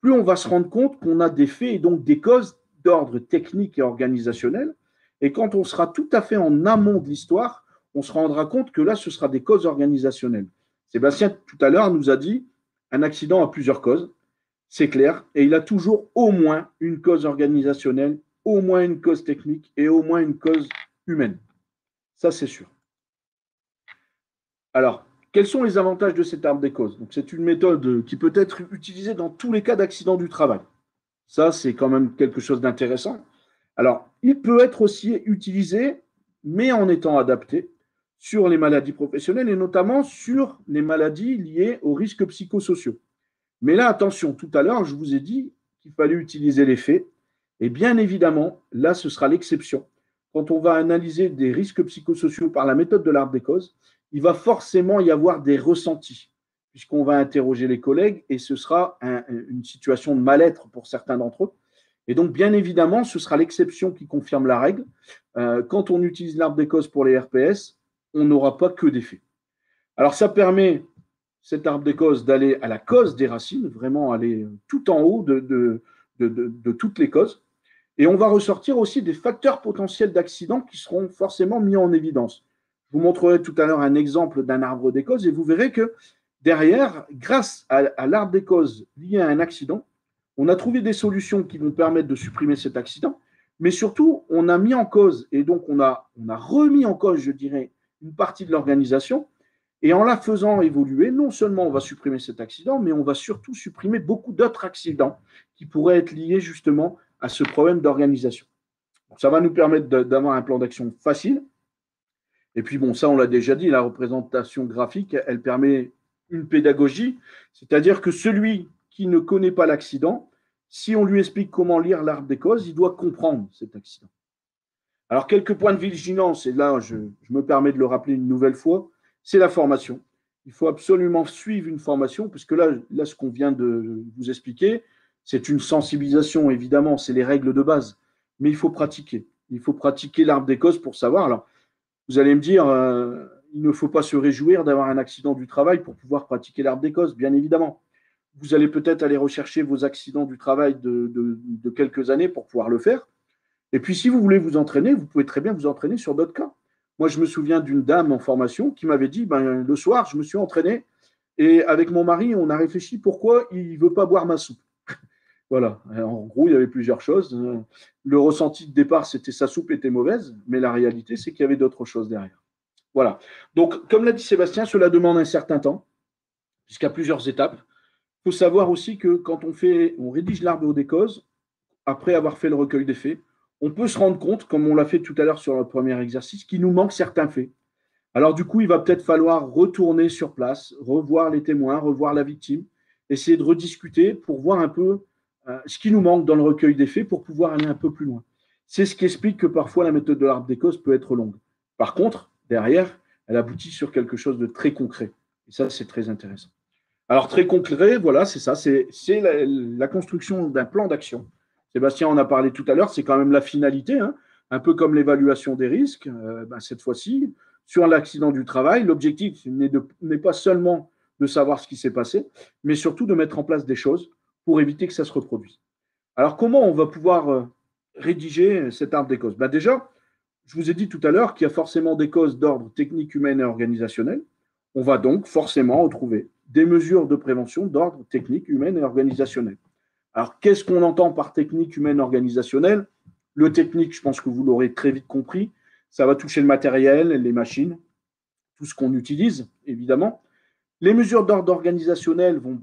plus on va se rendre compte qu'on a des faits et donc des causes d'ordre technique et organisationnel, Et quand on sera tout à fait en amont de l'histoire, on se rendra compte que là, ce sera des causes organisationnelles. Sébastien, tout à l'heure, nous a dit un accident a plusieurs causes, c'est clair, et il a toujours au moins une cause organisationnelle, au moins une cause technique et au moins une cause humaine. Ça, c'est sûr. Alors, quels sont les avantages de cet arbre des causes? C'est une méthode qui peut être utilisée dans tous les cas d'accident du travail. Ça, c'est quand même quelque chose d'intéressant. Alors, il peut être aussi utilisé, mais en étant adapté, sur les maladies professionnelles et notamment sur les maladies liées aux risques psychosociaux. Mais là, attention, tout à l'heure, je vous ai dit qu'il fallait utiliser les faits. Et bien évidemment, là, ce sera l'exception. Quand on va analyser des risques psychosociaux par la méthode de l'arbre des causes, il va forcément y avoir des ressentis, puisqu'on va interroger les collègues et ce sera une situation de mal-être pour certains d'entre eux. Et donc, bien évidemment, ce sera l'exception qui confirme la règle. Euh, quand on utilise l'arbre des causes pour les RPS, on n'aura pas que des faits. Alors, ça permet, cet arbre des causes, d'aller à la cause des racines, vraiment aller tout en haut de, toutes les causes. Et on va ressortir aussi des facteurs potentiels d'accident qui seront forcément mis en évidence. Je vous montrerai tout à l'heure un exemple d'un arbre des causes et vous verrez que derrière, grâce à, l'arbre des causes lié à un accident, on a trouvé des solutions qui vont permettre de supprimer cet accident, mais surtout, on a mis en cause, et donc on a, remis en cause, je dirais, une partie de l'organisation, et en la faisant évoluer, non seulement on va supprimer cet accident, mais on va surtout supprimer beaucoup d'autres accidents qui pourraient être liés justement à ce problème d'organisation. Ça va nous permettre d'avoir un plan d'action facile, et puis, bon, ça, on l'a déjà dit, la représentation graphique, elle permet une pédagogie, c'est-à-dire que celui qui ne connaît pas l'accident, si on lui explique comment lire l'arbre des causes, il doit comprendre cet accident. Alors, quelques points de vigilance, et là, je, me permets de le rappeler une nouvelle fois, c'est la formation. Il faut absolument suivre une formation, puisque là, là ce qu'on vient de vous expliquer, c'est une sensibilisation, évidemment, c'est les règles de base, mais il faut pratiquer. Il faut pratiquer l'arbre des causes pour savoir. Alors, vous allez me dire, euh, il ne faut pas se réjouir d'avoir un accident du travail pour pouvoir pratiquer l'arbre des causes, bien évidemment. Vous allez peut-être aller rechercher vos accidents du travail de, quelques années pour pouvoir le faire. Et puis, si vous voulez vous entraîner, vous pouvez très bien vous entraîner sur d'autres cas. Moi, je me souviens d'une dame en formation qui m'avait dit, ben, le soir, je me suis entraîné et avec mon mari, on a réfléchi pourquoi il ne veut pas boire ma soupe. Voilà. En gros, il y avait plusieurs choses. Le ressenti de départ, c'était sa soupe était mauvaise, mais la réalité, c'est qu'il y avait d'autres choses derrière. Voilà. Donc, comme l'a dit Sébastien, cela demande un certain temps, puisqu'il y a plusieurs étapes. Faut savoir aussi que quand on fait, on rédige l'arbre des causes, après avoir fait le recueil des faits, on peut se rendre compte, comme on l'a fait tout à l'heure sur le premier exercice, qu'il nous manque certains faits. Alors du coup, il va peut-être falloir retourner sur place, revoir les témoins, revoir la victime, essayer de rediscuter pour voir un peu euh, ce qui nous manque dans le recueil des faits pour pouvoir aller un peu plus loin. C'est ce qui explique que parfois la méthode de l'arbre des causes peut être longue. Par contre, derrière, elle aboutit sur quelque chose de très concret. Et ça, c'est très intéressant. Alors, très concret, voilà, c'est ça, c'est la, construction d'un plan d'action. Sébastien en a parlé tout à l'heure, c'est quand même la finalité, hein. un peu comme l'évaluation des risques, euh, ben, cette fois-ci, sur l'accident du travail. L'objectif n'est pas seulement de savoir ce qui s'est passé, mais surtout de mettre en place des choses pour éviter que ça se reproduise. Alors, comment on va pouvoir euh, rédiger cet arbre des causes ben Déjà, je vous ai dit tout à l'heure qu'il y a forcément des causes d'ordre technique, humaine et organisationnel. On va donc forcément retrouver des mesures de prévention d'ordre technique, humaine et organisationnel. Alors, qu'est-ce qu'on entend par technique, humaine, organisationnelle? Le technique, je pense que vous l'aurez très vite compris, ça va toucher le matériel, les machines, tout ce qu'on utilise, évidemment. Les mesures d'ordre organisationnel vont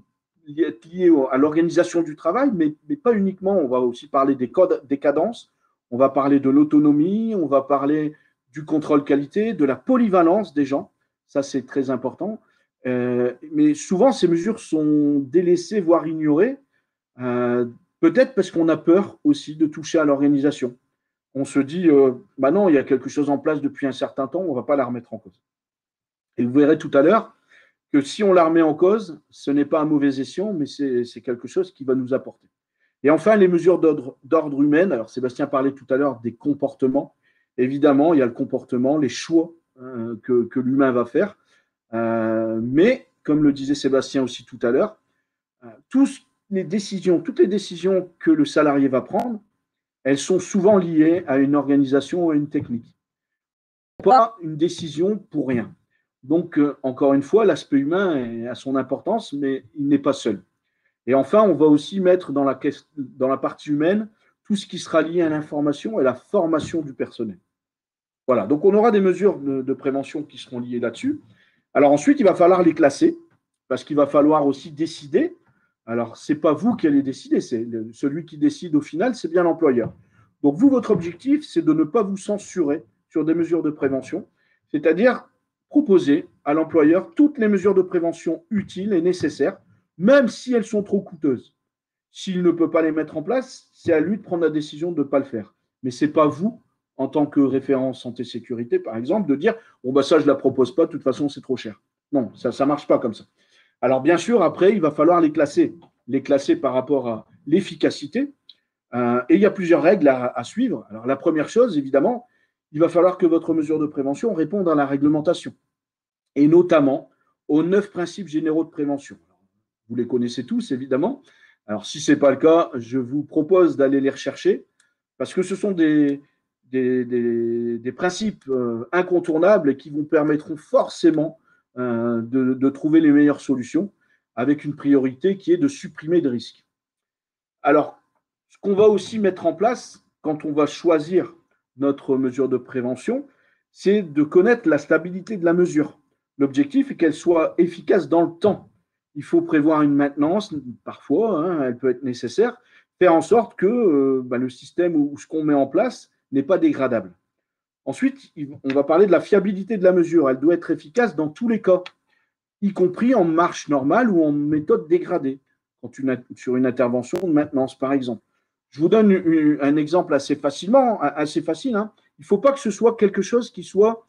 lié à l'organisation du travail, mais, pas uniquement. On va aussi parler des codes, des cadences, on va parler de l'autonomie, on va parler du contrôle qualité, de la polyvalence des gens. Ça, c'est très important. Euh, mais souvent, ces mesures sont délaissées, voire ignorées, euh, peut-être parce qu'on a peur aussi de toucher à l'organisation. On se dit, euh, bah non, il y a quelque chose en place depuis un certain temps, on ne va pas la remettre en cause. Et vous verrez tout à l'heure, que si on la remet en cause, ce n'est pas un mauvais escient, mais c'est quelque chose qui va nous apporter. Et enfin, les mesures d'ordre humain. Alors, Sébastien parlait tout à l'heure des comportements. Évidemment, il y a le comportement, les choix euh, que, l'humain va faire. Euh, mais, comme le disait Sébastien aussi tout à l'heure, euh, toutes les décisions, toutes les décisions que le salarié va prendre, elles sont souvent liées à une organisation ou à une technique. Pas une décision pour rien. Donc, euh, encore une fois, l'aspect humain a son importance, mais il n'est pas seul. Et enfin, on va aussi mettre dans la, dans la partie humaine tout ce qui sera lié à l'information et la formation du personnel. Voilà, donc on aura des mesures de, prévention qui seront liées là-dessus. Alors ensuite, il va falloir les classer, parce qu'il va falloir aussi décider. Alors, ce n'est pas vous qui allez décider, c'est celui qui décide au final, c'est bien l'employeur. Donc vous, votre objectif, c'est de ne pas vous censurer sur des mesures de prévention, c'est-à-dire proposer à l'employeur toutes les mesures de prévention utiles et nécessaires, même si elles sont trop coûteuses. S'il ne peut pas les mettre en place, c'est à lui de prendre la décision de ne pas le faire. Mais ce n'est pas vous, en tant que référent santé-sécurité, par exemple, de dire Bon, bah, ça, je ne la propose pas, de toute façon, c'est trop cher. Non, ça ne marche pas comme ça. Alors, bien sûr, après, il va falloir les classer. Les classer par rapport à l'efficacité. Euh, et il y a plusieurs règles à, à, suivre. Alors, la première chose, évidemment, il va falloir que votre mesure de prévention réponde à la réglementation. Et notamment aux neuf principes généraux de prévention. Vous les connaissez tous, évidemment. Alors, si ce n'est pas le cas, je vous propose d'aller les rechercher parce que ce sont des, des, principes euh, incontournables et qui vous permettront forcément euh, de, trouver les meilleures solutions avec une priorité qui est de supprimer des risques. Alors, ce qu'on va aussi mettre en place quand on va choisir notre mesure de prévention, c'est de connaître la stabilité de la mesure. L'objectif est qu'elle soit efficace dans le temps il faut prévoir une maintenance, parfois, hein, elle peut être nécessaire, faire en sorte que euh, bah, le système ou, ce qu'on met en place n'est pas dégradable. Ensuite, on va parler de la fiabilité de la mesure. Elle doit être efficace dans tous les cas, y compris en marche normale ou en méthode dégradée, sur une intervention de maintenance, par exemple. Je vous donne un exemple assez facilement, assez facile. Hein. Il ne faut pas que ce soit quelque chose qui soit,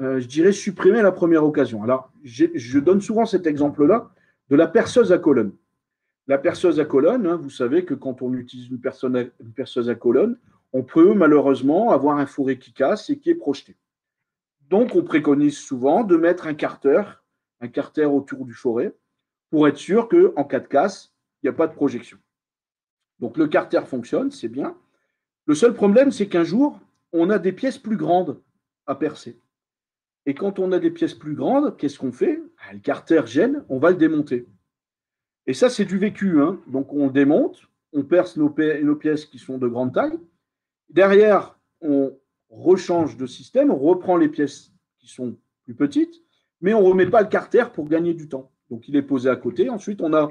euh, je dirais, supprimé à la première occasion. Alors, je donne souvent cet exemple-là de la perceuse à colonne. La perceuse à colonne, hein, vous savez que quand on utilise une, perceuse à colonne, on peut malheureusement avoir un fourré qui casse et qui est projeté. Donc, on préconise souvent de mettre un carter, un carter autour du forêt, pour être sûr qu'en cas de casse, il n'y a pas de projection. Donc, le carter fonctionne, c'est bien. Le seul problème, c'est qu'un jour, on a des pièces plus grandes à percer. Et quand on a des pièces plus grandes, qu'est-ce qu'on fait? Ah, Le carter gêne, on va le démonter. Et ça, c'est du vécu. Hein. Donc on démonte, on perce nos, pièces qui sont de grande taille. Derrière, on rechange de système, on reprend les pièces qui sont plus petites, mais on ne remet pas le carter pour gagner du temps. Donc il est posé à côté. Ensuite, on a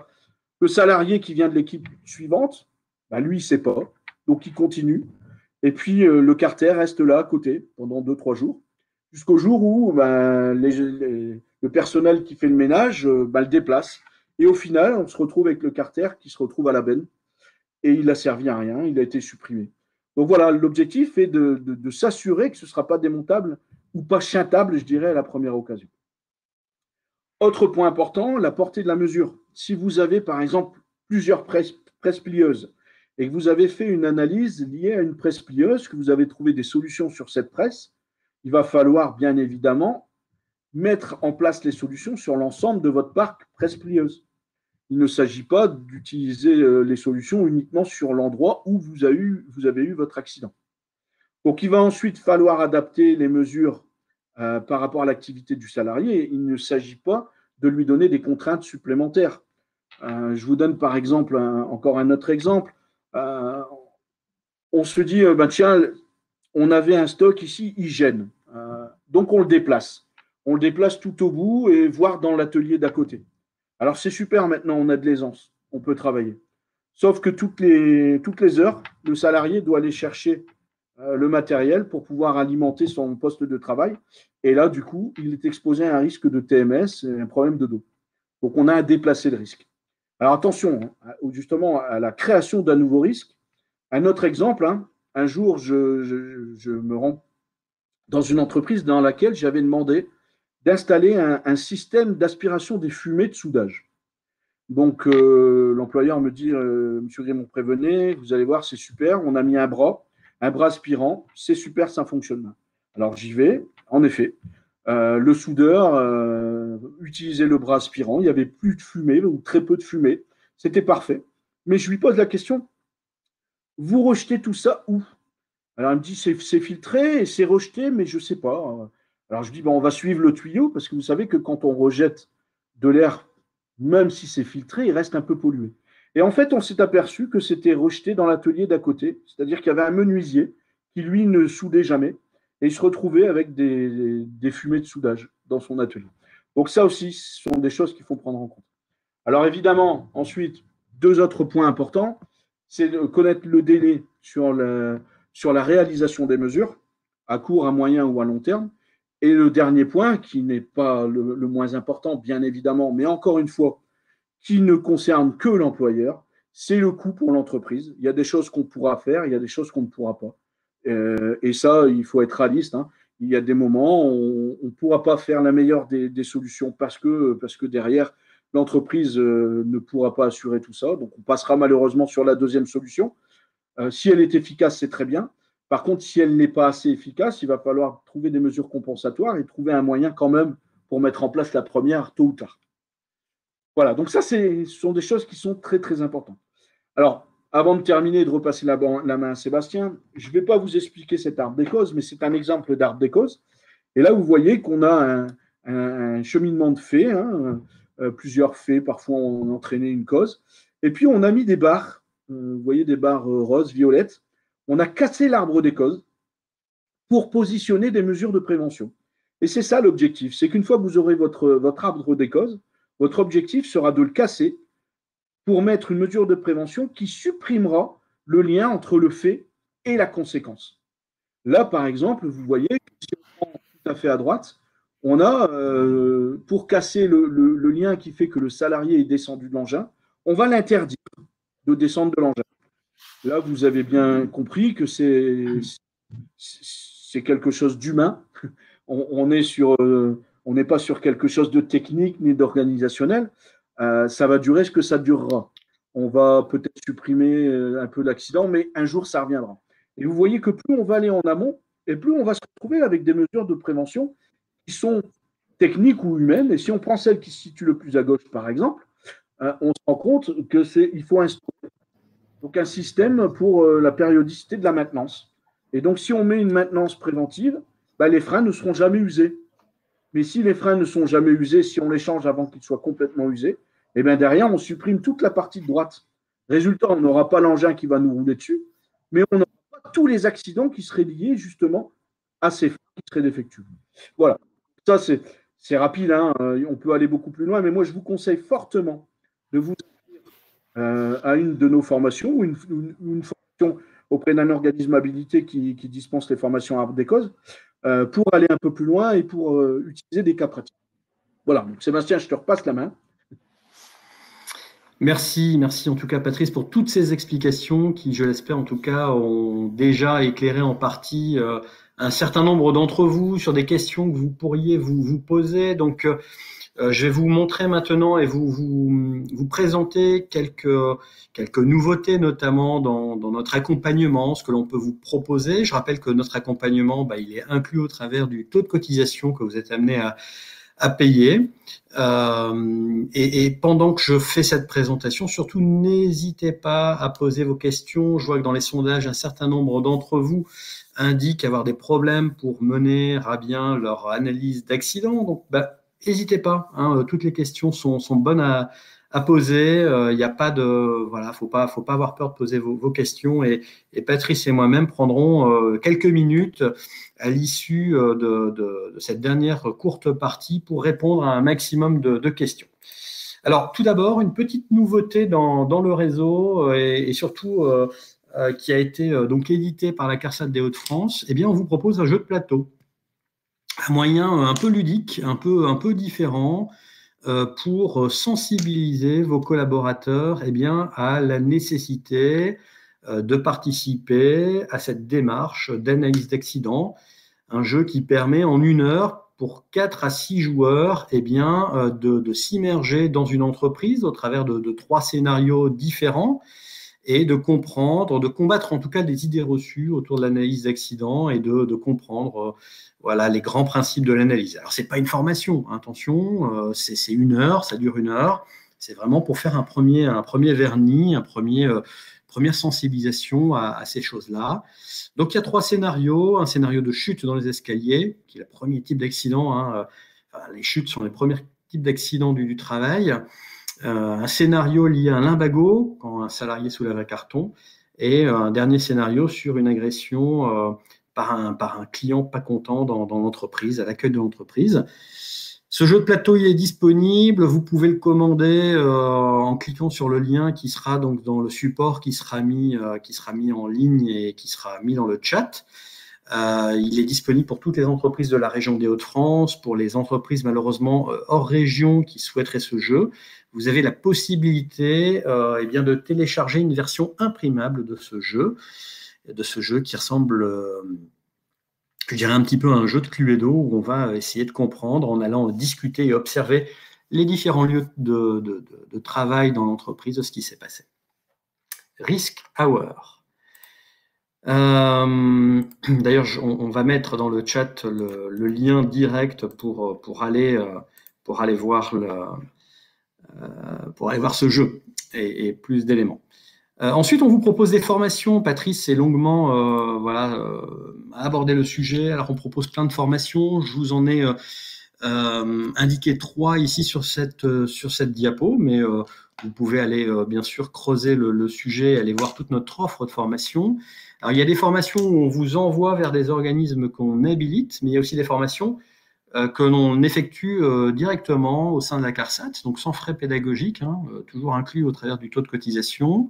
le salarié qui vient de l'équipe suivante. Bah, lui, il ne sait pas. Donc il continue. Et puis euh, le carter reste là à côté pendant 2-3 jours jusqu'au jour où ben, le personnel qui fait le ménage euh, ben, le déplace. Et au final, on se retrouve avec le carter qui se retrouve à la benne. Et il n'a servi à rien, il a été supprimé. Donc voilà, l'objectif est de, s'assurer que ce ne sera pas démontable ou pas chintable, je dirais, à la première occasion. Autre point important, la portée de la mesure. Si vous avez, par exemple, plusieurs presses, presses plieuses et que vous avez fait une analyse liée à une presse plieuse, que vous avez trouvé des solutions sur cette presse, il va falloir bien évidemment mettre en place les solutions sur l'ensemble de votre parc presse plieuse. Il ne s'agit pas d'utiliser euh, les solutions uniquement sur l'endroit où vous avez, eu, votre accident. Donc il va ensuite falloir adapter les mesures euh, par rapport à l'activité du salarié. Il ne s'agit pas de lui donner des contraintes supplémentaires. Euh, je vous donne par exemple encore un autre exemple. on se dit, ben, tiens, on avait un stock ici hygiène. Donc on le déplace. On le déplace tout au bout et voir dans l'atelier d'à côté. Alors c'est super maintenant, on a de l'aisance, on peut travailler. Sauf que toutes les, heures, le salarié doit aller chercher euh, le matériel pour pouvoir alimenter son poste de travail. Et là, du coup, il est exposé à un risque de TMS et un problème de dos. Donc on a à déplacer le risque. Alors attention, hein, justement, à la création d'un nouveau risque. Un autre exemple, hein, un jour, je, me rends dans une entreprise dans laquelle j'avais demandé d'installer un, système d'aspiration des fumées de soudage. Donc, euh, l'employeur me dit, euh, Monsieur Grémont, prévenez, vous allez voir, c'est super, on a mis un bras, un bras aspirant, c'est super, ça fonctionne. Alors, j'y vais, en effet. Euh, le soudeur utilisait le bras aspirant, il n'y avait plus de fumée ou très peu de fumée, c'était parfait. Mais je lui pose la question, vous rejetez tout ça où? Alors, il me dit, c'est filtré c'est rejeté, mais je ne sais pas. Alors, je dis, ben, on va suivre le tuyau, parce que vous savez que quand on rejette de l'air, même si c'est filtré, il reste un peu pollué. Et en fait, on s'est aperçu que c'était rejeté dans l'atelier d'à côté, c'est-à-dire qu'il y avait un menuisier qui, lui, ne soudait jamais, et il se retrouvait avec des, fumées de soudage dans son atelier. Donc ça aussi, ce sont des choses qu'il faut prendre en compte. Alors évidemment, ensuite, deux autres points importants, c'est de connaître le délai sur la, sur la réalisation des mesures, à court, à moyen ou à long terme. Et le dernier point, qui n'est pas le, moins important, bien évidemment, mais encore une fois, qui ne concerne que l'employeur, c'est le coût pour l'entreprise. Il y a des choses qu'on pourra faire, il y a des choses qu'on ne pourra pas. Euh, et ça, il faut être réaliste. Hein il y a des moments où on ne pourra pas faire la meilleure des, solutions parce que, parce que derrière, l'entreprise euh, ne pourra pas assurer tout ça. Donc, on passera malheureusement sur la deuxième solution. Euh, si elle est efficace, c'est très bien. Par contre, si elle n'est pas assez efficace, il va falloir trouver des mesures compensatoires et trouver un moyen quand même pour mettre en place la première tôt ou tard. Voilà, donc ça, ce sont des choses qui sont très, très importantes. Alors, avant de terminer et de repasser la, main à Sébastien, je ne vais pas vous expliquer cet arbre des causes, mais c'est un exemple d'arbre des causes. Et là, vous voyez qu'on a un, cheminement de faits, hein, euh, plusieurs faits, parfois on a entraîné une cause. Et puis, on a mis des barres, vous voyez des barres euh, roses, violettes. On a cassé l'arbre des causes pour positionner des mesures de prévention. Et c'est ça l'objectif, c'est qu'une fois que vous aurez votre, arbre des causes, votre objectif sera de le casser pour mettre une mesure de prévention qui supprimera le lien entre le fait et la conséquence. Là, par exemple, vous voyez, si on prend tout à fait à droite, on a, euh, pour casser le, lien qui fait que le salarié est descendu de l'engin, on va l'interdire de descendre de l'engin. Là, vous avez bien compris que c'est quelque chose d'humain. On, on, est sur, euh, on n'est pas sur quelque chose de technique ni d'organisationnel. Euh, ça va durer ce que ça durera? On va peut-être supprimer euh, un peu l'accident, mais un jour, ça reviendra. Et vous voyez que plus on va aller en amont, et plus on va se retrouver avec des mesures de prévention qui sont techniques ou humaines. Et si on prend celle qui se situe le plus à gauche, par exemple, euh, on se rend compte que c'est il faut instaurer donc un système pour la périodicité de la maintenance. Et donc, si on met une maintenance préventive, bah, les freins ne seront jamais usés. Mais si les freins ne sont jamais usés, si on les change avant qu'ils soient complètement usés, et bien derrière, on supprime toute la partie de droite. Résultat, on n'aura pas l'engin qui va nous rouler dessus, mais on n'aura pas tous les accidents qui seraient liés justement à ces freins qui seraient défectueux. Voilà. Ça, c'est rapide, hein. Euh, on peut aller beaucoup plus loin, mais moi, je vous conseille fortement de vous euh, à une de nos formations ou une, formation auprès d'un organisme habilité qui, dispense les formations à des causes euh, pour aller un peu plus loin et pour euh, utiliser des cas pratiques. Voilà, donc Sébastien, je te repasse la main. Merci, merci en tout cas Patrice pour toutes ces explications qui, je l'espère en tout cas, ont déjà éclairé en partie un certain nombre d'entre vous sur des questions que vous pourriez vous, vous poser. Donc, je vais vous montrer maintenant et vous, vous, présenter quelques, quelques nouveautés, notamment dans, dans notre accompagnement, ce que l'on peut vous proposer. Je rappelle que notre accompagnement, bah, il est inclus au travers du taux de cotisation que vous êtes amené à, à payer. Euh, et, et, pendant que je fais cette présentation, surtout n'hésitez pas à poser vos questions. Je vois que dans les sondages, un certain nombre d'entre vous indiquent avoir des problèmes pour mener à bien leur analyse d'accident. Donc, bah, n'hésitez pas. Hein, toutes les questions sont, bonnes à, poser. Il euh, n'y a pas de voilà, faut pas faut pas avoir peur de poser vos, questions et, Patrice et moi-même prendrons euh, quelques minutes à l'issue euh, de, cette dernière courte partie pour répondre à un maximum de, questions. Alors tout d'abord une petite nouveauté dans, le réseau et, surtout euh, qui a été donc édité par la CARSAT des Hauts-de-France. Eh bien on vous propose un jeu de plateau, un moyen un peu ludique, un peu un peu différent euh, pour sensibiliser vos collaborateurs eh bien, à la nécessité euh, de participer à cette démarche d'analyse d'accident, un jeu qui permet en une heure pour 4 à 6 joueurs eh bien, euh, de, de s'immerger dans une entreprise au travers de, de, trois scénarios différents et de comprendre, de combattre en tout cas des idées reçues autour de l'analyse d'accident et de, comprendre voilà les grands principes de l'analyse. Alors c'est pas une formation, hein, attention, euh, c'est une heure, ça dure une heure. C'est vraiment pour faire un premier, un premier vernis, un premier, euh, première sensibilisation à, ces choses-là. Donc il y a trois scénarios. Un scénario de chute dans les escaliers, qui est le premier type d'accident. Hein. Les chutes sont les premiers types d'accidents du, travail. Euh, un scénario lié à un limbago, quand un salarié soulève un carton. Et un dernier scénario sur une agression euh, par, un, client pas content dans, l'entreprise, à l'accueil de l'entreprise. Ce jeu de plateau, il est disponible. Vous pouvez le commander euh, en cliquant sur le lien qui sera donc dans le support, qui sera mis, euh, en ligne et qui sera mis dans le chat. Euh, il est disponible pour toutes les entreprises de la région des Hauts-de-France, pour les entreprises malheureusement euh, hors région qui souhaiteraient ce jeu. Vous avez la possibilité euh, eh bien, de télécharger une version imprimable de ce jeu, de ce jeu qui ressemble je dirais un petit peu un jeu de Cluedo où on va essayer de comprendre en allant discuter et observer les différents lieux de, travail dans l'entreprise de ce qui s'est passé. Risk Hour. Euh, D'ailleurs, on, va mettre dans le chat le, le, lien direct pour, pour, aller, pour, aller, voir, le, pour aller voir ce jeu et, et plus d'éléments. Euh, ensuite, on vous propose des formations. Patrice est longuement euh, voilà, euh, abordé le sujet. Alors, on propose plein de formations. Je vous en ai euh, indiqué trois ici sur cette, sur cette diapo, mais vous pouvez aller bien sûr creuser le, le, sujet, aller voir toute notre offre de formation. Alors, il y a des formations où on vous envoie vers des organismes qu'on habilite, mais il y a aussi des formations que l'on effectue directement au sein de la CARSAT, donc sans frais pédagogiques, hein, toujours inclus au travers du taux de cotisation.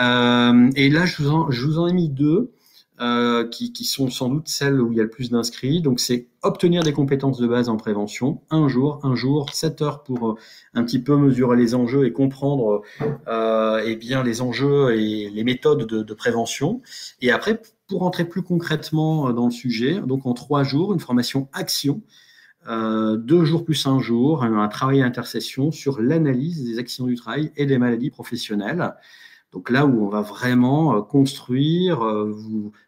Euh, et là, je vous, en, ai mis deux. Euh, qui, sont sans doute celles où il y a le plus d'inscrits. Donc, c'est obtenir des compétences de base en prévention, un jour, un jour, 7 heures pour euh, un petit peu mesurer les enjeux et comprendre euh, eh bien, les enjeux et les méthodes de, de, prévention. Et après, pour entrer plus concrètement dans le sujet, donc en trois jours, une formation action, euh, deux jours plus un jour, un, un travail à intercession sur l'analyse des accidents du travail et des maladies professionnelles. Donc là où on va vraiment euh, construire, euh,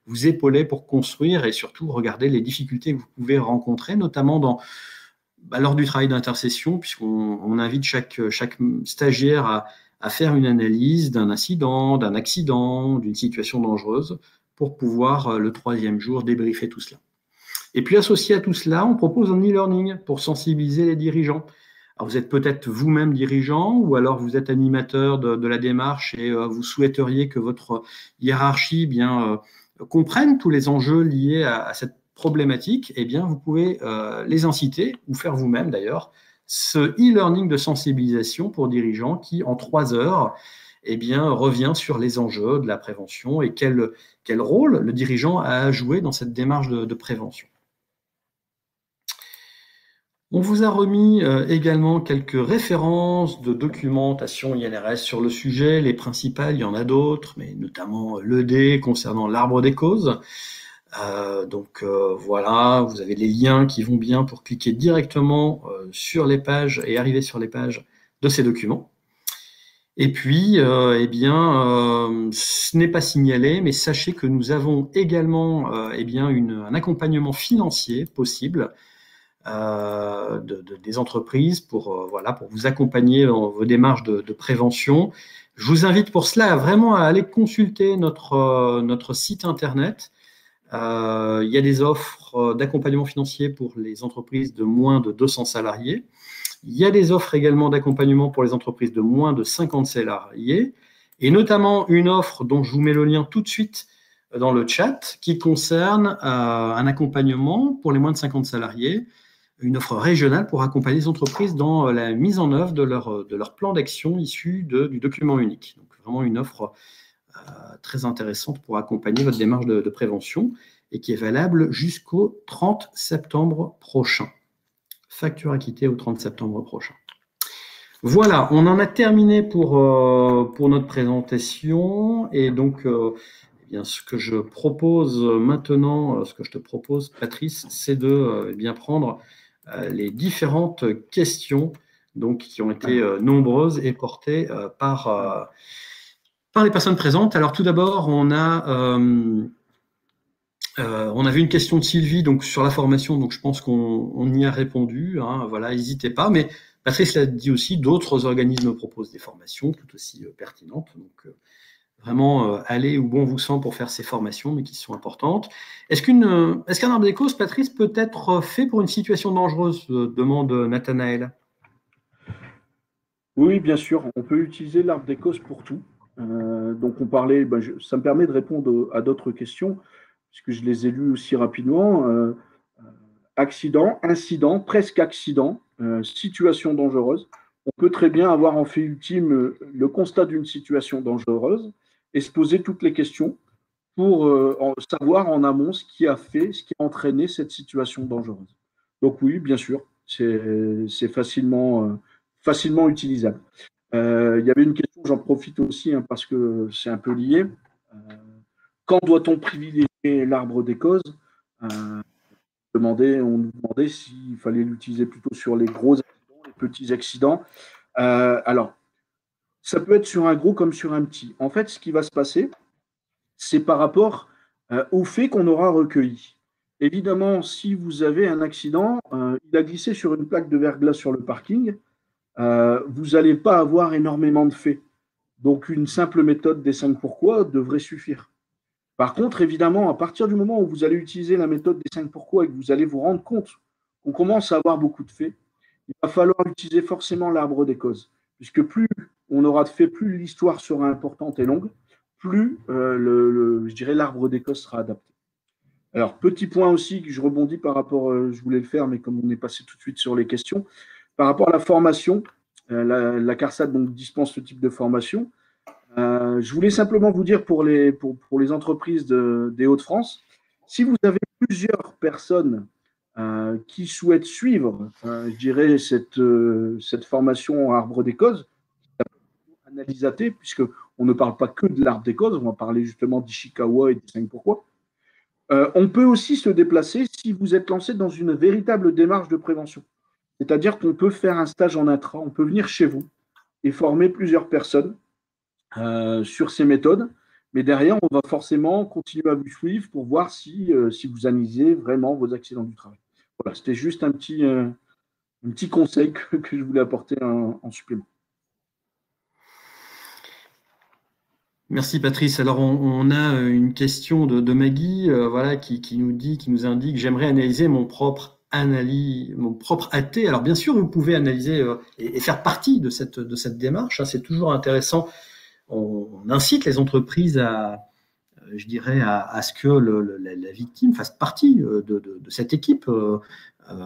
vous, épauler pour construire et surtout regarder les difficultés que vous pouvez rencontrer, notamment bah, lors du travail d'intercession, puisqu'on on invite chaque, stagiaire à, faire une analyse d'un incident, d'un accident, d'une situation dangereuse, pour pouvoir le troisième jour débriefer tout cela. Et puis associé à tout cela, on propose un e-learning pour sensibiliser les dirigeants. Alors vous êtes peut-être vous-même dirigeant ou alors vous êtes animateur de, la démarche et euh, vous souhaiteriez que votre hiérarchie eh bien euh, comprenne tous les enjeux liés à, à, cette problématique. Eh bien, vous pouvez euh, les inciter ou faire vous-même d'ailleurs ce e-learning de sensibilisation pour dirigeants qui, en trois heures, eh bien, revient sur les enjeux de la prévention et quel, quel rôle le dirigeant a joué dans cette démarche de prévention. On vous a remis euh, également quelques références de documentation INRS sur le sujet, les principales, il y en a d'autres, mais notamment l'ED concernant l'arbre des causes. Euh, donc euh, voilà, vous avez les liens qui vont bien pour cliquer directement euh, sur les pages et arriver sur les pages de ces documents. Et puis, euh, eh bien, euh, ce n'est pas signalé, mais sachez que nous avons également eh bien, un accompagnement financier possible euh, de, de, des entreprises pour, euh, voilà, pour vous accompagner dans vos démarches de, prévention. Je vous invite pour cela vraiment à aller consulter notre, euh, notre site internet. Il y a des offres d'accompagnement financier pour les entreprises de moins de 200 salariés. Il y a des offres également d'accompagnement pour les entreprises de moins de 50 salariés, et notamment une offre dont je vous mets le lien tout de suite dans le chat, qui concerne un accompagnement pour les moins de 50 salariés une offre régionale pour accompagner les entreprises dans euh, la mise en œuvre de leur, euh, de leur plan d'action issu de, du document unique. Donc vraiment une offre euh, très intéressante pour accompagner votre démarche de, prévention et qui est valable jusqu'au 30 septembre prochain. Facture acquittée au 30 septembre prochain. Voilà, on en a terminé pour, pour notre présentation et donc eh bien, ce que je propose maintenant, ce que je te propose, Patrice, c'est de eh bien prendre les différentes questions donc, qui ont été euh, nombreuses et portées euh, par, par les personnes présentes. Alors tout d'abord, on a... Euh, on avait une question de Sylvie donc sur la formation, donc je pense qu'on y a répondu. Hein, voilà, n'hésitez pas. Mais Patrice l'a dit aussi, d'autres organismes proposent des formations tout aussi euh, pertinentes. Euh, vraiment aller où bon vous semble pour faire ces formations, mais qui sont importantes. Est-ce est-ce qu'un arbre des causes, Patrice, peut être fait pour une situation dangereuse demande Nathanaël? Oui, bien sûr. On peut utiliser l'arbre des causes pour tout. donc on parlait, ben, ça me permet de répondre à d'autres questions, puisque je les ai lues aussi rapidement accident, incident, presque accident, euh, situation dangereuse. On peut très bien avoir en fait ultime euh, le constat d'une situation dangereuse et se poser toutes les questions pour euh, savoir en amont ce qui a fait, ce qui a entraîné cette situation dangereuse. Donc oui, bien sûr, c'est facilement, facilement utilisable. Il y avait une question, j'en profite aussi hein, parce que c'est un peu lié. quand doit-on privilégier l'arbre des causes? On nous demandait s'il fallait l'utiliser plutôt sur les gros accidents, les petits accidents. Euh, alors, ça peut être sur un gros comme sur un petit. En fait, ce qui va se passer, c'est par rapport euh, au fait qu'on aura recueilli. Évidemment, si vous avez un accident, euh, il a glissé sur une plaque de verglas sur le parking, vous n'allez pas avoir énormément de faits. Donc, une simple méthode des 5 pourquoi devrait suffire. Par contre, évidemment, à partir du moment où vous allez utiliser la méthode des 5 pourquoi et que vous allez vous rendre compte qu'on commence à avoir beaucoup de faits, il va falloir utiliser forcément l'arbre des causes. Puisque plus on aura de faits, plus l'histoire sera importante et longue, plus euh, le, l'arbre causes sera adapté. Alors, petit point aussi que je rebondis par rapport, euh, je voulais le faire, mais comme on est passé tout de suite sur les questions, par rapport à la formation, euh, la, la CARSAT donc, dispense ce type de formation. Je voulais simplement vous dire pour les, entreprises des Hauts-de-France, si vous avez plusieurs personnes qui souhaitent suivre, je dirais, cette, formation arbre des analysaté, puisqu'on ne parle pas que de l'arbre des causes, on va parler justement d'Ishikawa et des 5 pourquoi. on peut aussi se déplacer si vous êtes lancé dans une véritable démarche de prévention. C'est-à-dire qu'on peut faire un stage en intra, on peut venir chez vous et former plusieurs personnes euh, sur ces méthodes. Mais derrière, on va forcément continuer à vous suivre pour voir si, euh, vous analysez vraiment vos accidents du travail. Voilà, c'était juste euh, un petit conseil que, je voulais apporter en, supplément. Merci Patrice. Alors on, a une question de, Maggie, voilà, qui, nous dit, qui nous indique, j'aimerais analyser mon propre analyse, mon propre AT. Alors bien sûr, vous pouvez analyser et, faire partie de cette, de cette démarche. Hein. C'est toujours intéressant on, incite les entreprises à, euh, je dirais, à, ce que la, victime fasse partie euh, de, cette équipe euh,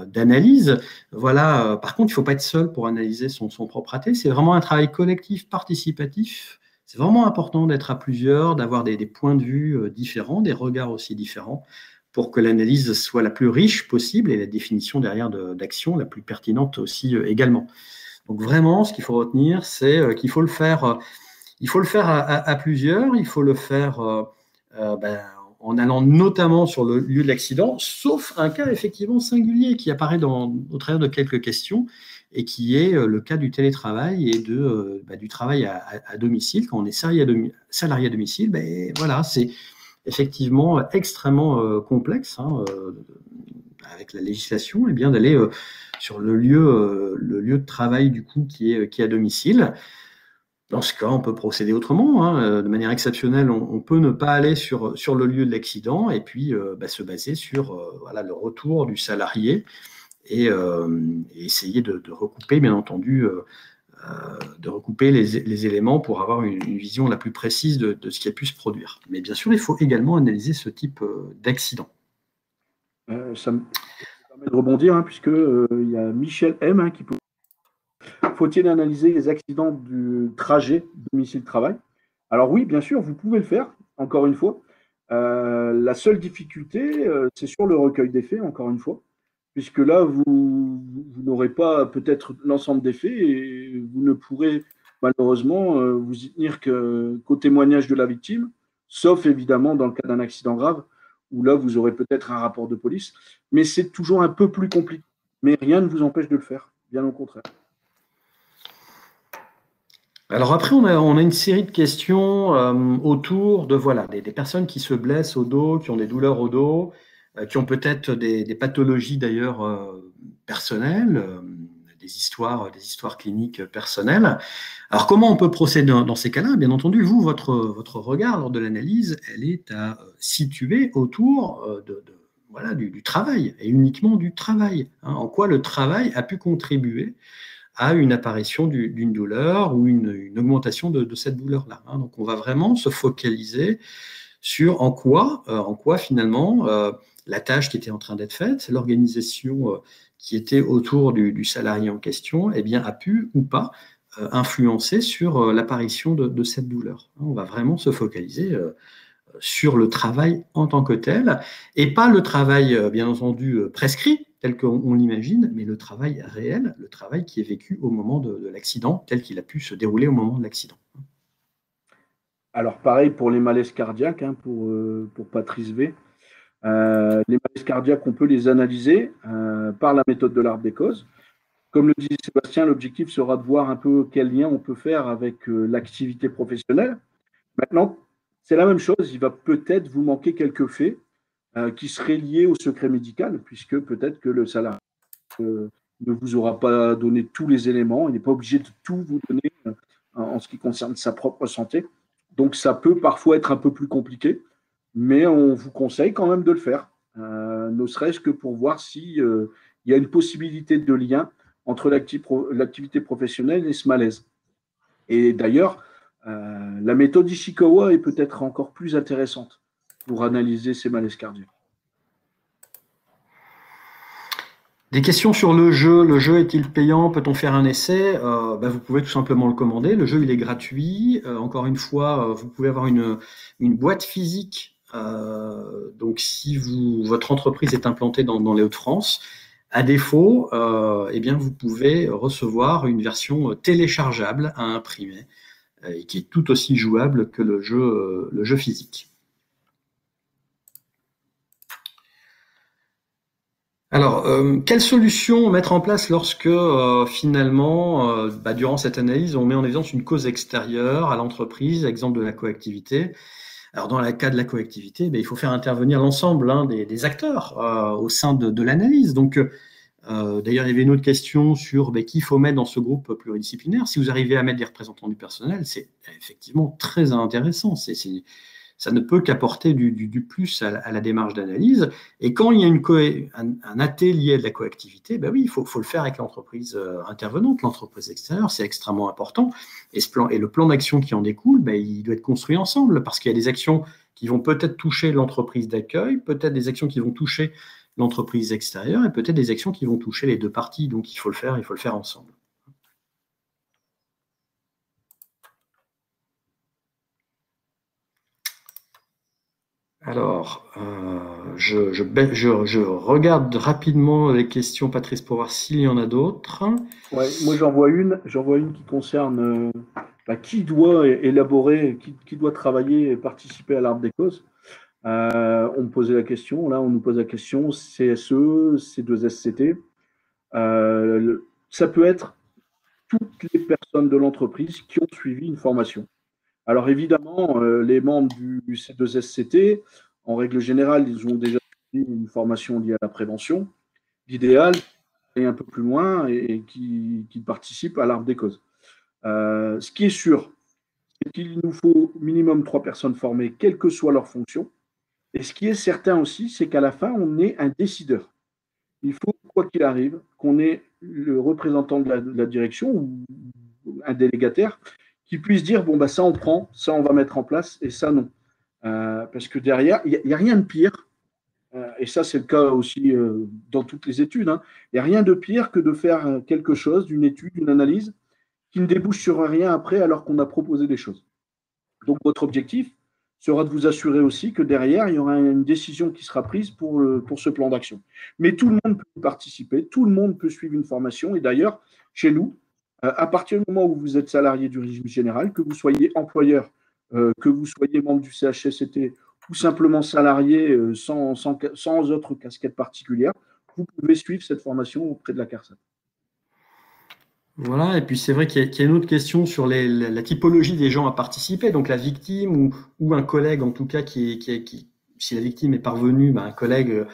d'analyse. Voilà. Par contre, il ne faut pas être seul pour analyser son, propre AT. C'est vraiment un travail collectif, participatif. C'est vraiment important d'être à plusieurs, d'avoir des, points de vue différents, des regards aussi différents, pour que l'analyse soit la plus riche possible et la définition derrière d'action la plus pertinente aussi également. Donc vraiment, ce qu'il faut retenir, c'est qu'il faut le faire il faut le faire à, plusieurs, il faut le faire euh, euh, ben, en allant notamment sur le lieu de l'accident, sauf un cas effectivement singulier qui apparaît dans, au travers de quelques questions et qui est euh, le cas du télétravail et de, ben, du travail à, domicile. Quand on est salarié à, domicile, ben, voilà, c'est effectivement extrêmement complexe hein, avec la législation, eh d'aller sur le lieu, le lieu de travail du coup qui est, qui à domicile. Dans ce cas, on peut procéder autrement. Hein. Euh, de manière exceptionnelle, on, peut ne pas aller sur, sur le lieu de l'accident et puis euh, bah, se baser sur euh, voilà, le retour du salarié et, essayer de, recouper, bien entendu, de recouper les, éléments pour avoir une, vision la plus précise de, ce qui a pu se produire. Mais bien sûr, il faut également analyser ce type d'accident. ça me permet de rebondir, hein, puisqu'il y a Michel M hein, qui peut faut-il analyser les accidents du trajet domicile-travail Alors oui, bien sûr, vous pouvez le faire, encore une fois. Euh, la seule difficulté, euh, c'est sur le recueil des faits, encore une fois, puisque là, vous, n'aurez pas peut-être l'ensemble des faits et vous ne pourrez malheureusement euh, vous y tenir qu'au témoignage de la victime, sauf évidemment dans le cas d'un accident grave, où là, vous aurez peut-être un rapport de police, mais c'est toujours un peu plus compliqué. Mais rien ne vous empêche de le faire, bien au contraire. Alors après, on a, une série de questions euh, autour de voilà des, personnes qui se blessent au dos, qui ont des douleurs au dos, qui ont peut-être des, pathologies d'ailleurs euh, personnelles, des histoires, des histoires cliniques personnelles. Alors comment on peut procéder dans, ces cas-là? Bien entendu, vous, votre, votre regard lors de l'analyse, elle est à situer autour de, voilà, du, travail, et uniquement du travail. Hein. en quoi le travail a pu contribuer à une apparition d'une douleur ou une, augmentation de, cette douleur-là. Hein. Donc on va vraiment se focaliser sur en quoi, euh, en quoi finalement euh, la tâche qui était en train d'être faite, l'organisation euh, qui était autour du, salarié en question, eh bien, a pu ou pas influencer sur l'apparition de, cette douleur. Hein. On va vraiment se focaliser sur le travail en tant que tel, et pas le travail, bien entendu, prescrit, tel qu'on l'imagine, mais le travail réel, le travail qui est vécu au moment de l'accident, tel qu'il a pu se dérouler au moment de l'accident. Alors, pareil pour les malaises cardiaques, hein, euh, pour, Patrice V. Euh, les malaises cardiaques, on peut les analyser euh, par la méthode de l'arbre des causes. Comme le disait Sébastien, l'objectif sera de voir un peu quel lien on peut faire avec l'activité professionnelle. Maintenant, c'est la même chose. Il va peut-être vous manquer quelques faits qui seraient liés au secret médical, puisque peut-être que le salarié ne vous aura pas donné tous les éléments. Il n'est pas obligé de tout vous donner en ce qui concerne sa propre santé. Donc ça peut parfois être un peu plus compliqué, mais on vous conseille quand même de le faire, euh, ne serait-ce que pour voir s'il euh, y a une possibilité de lien entre l'activité professionnelle et ce malaise. Et d'ailleurs, euh, la méthode Ishikawa est peut-être encore plus intéressante pour analyser ces malaises cardiaques. Des questions sur le jeu. Le jeu est-il payant? Peut-on faire un essai? Ben, Vous pouvez tout simplement le commander. Le jeu, il est gratuit. Encore une fois, vous pouvez avoir une boîte physique. Donc, si vous, votre entreprise est implantée dans, les Hauts-de-France, à défaut, eh bien, vous pouvez recevoir une version téléchargeable à imprimer et qui est tout aussi jouable que le jeu, physique. Alors, euh, quelle solution mettre en place lorsque euh, finalement, euh, bah, durant cette analyse, on met en évidence une cause extérieure à l'entreprise, exemple de la coactivité Alors, dans le cas de la coactivité, bah, il faut faire intervenir l'ensemble hein, des, acteurs au sein de, l'analyse. Donc, d'ailleurs, il y avait une autre question sur bah, qui faut mettre dans ce groupe pluridisciplinaire. Si vous arrivez à mettre des représentants du personnel, c'est effectivement très intéressant. Ça ne peut qu'apporter du, plus à la, démarche d'analyse. Et quand il y a un, un de la coactivité, ben oui, il faut, le faire avec l'entreprise euh, intervenante, l'entreprise extérieure, c'est extrêmement important. Et, et le plan d'action qui en découle, ben, il doit être construit ensemble, parce qu'il y a des actions qui vont peut-être toucher l'entreprise d'accueil, peut-être des actions qui vont toucher l'entreprise extérieure, et peut-être des actions qui vont toucher les deux parties. Donc il faut le faire, il faut le faire ensemble. Alors, euh, je, regarde rapidement les questions, Patrice, pour voir s'il y en a d'autres. Ouais, moi j'en vois une, j'en une qui concerne euh, bah, qui doit élaborer, qui, doit travailler et participer à l'arbre des causes. Euh, on me posait la question, là on nous pose la question CSE, C2SCT. ça peut être toutes les personnes de l'entreprise qui ont suivi une formation. Alors évidemment, euh, les membres du C2SCT, en règle générale, ils ont déjà une formation liée à la prévention. L'idéal, est un peu plus loin et, qui, participent à l'arbre des causes. Euh, ce qui est sûr, c'est qu'il nous faut minimum trois personnes formées, quelle que soit leur fonction. Et ce qui est certain aussi, c'est qu'à la fin, on est un décideur. Il faut, quoi qu'il arrive, qu'on ait le représentant de la direction ou un délégataire qui puisse dire bon, bah, ça on prend, ça on va mettre en place et ça non. Euh, parce que derrière, il n'y a, rien de pire, euh, et ça c'est le cas aussi euh, dans toutes les études, hein. il n'y a rien de pire que de faire quelque chose, d'une étude, d'une analyse, qui ne débouche sur rien après alors qu'on a proposé des choses. Donc votre objectif sera de vous assurer aussi que derrière, il y aura une décision qui sera prise pour, pour ce plan d'action. Mais tout le monde peut participer, tout le monde peut suivre une formation, et d'ailleurs, chez nous, à partir du moment où vous êtes salarié du régime général, que vous soyez employeur, euh, que vous soyez membre du CHSCT ou simplement salarié euh, sans, autre casquette particulière, vous pouvez suivre cette formation auprès de la CARSAT. Voilà, et puis c'est vrai qu'il y, a une autre question sur la, typologie des gens à participer, donc la victime ou, un collègue en tout cas qui si la victime est parvenue, ben, un collègue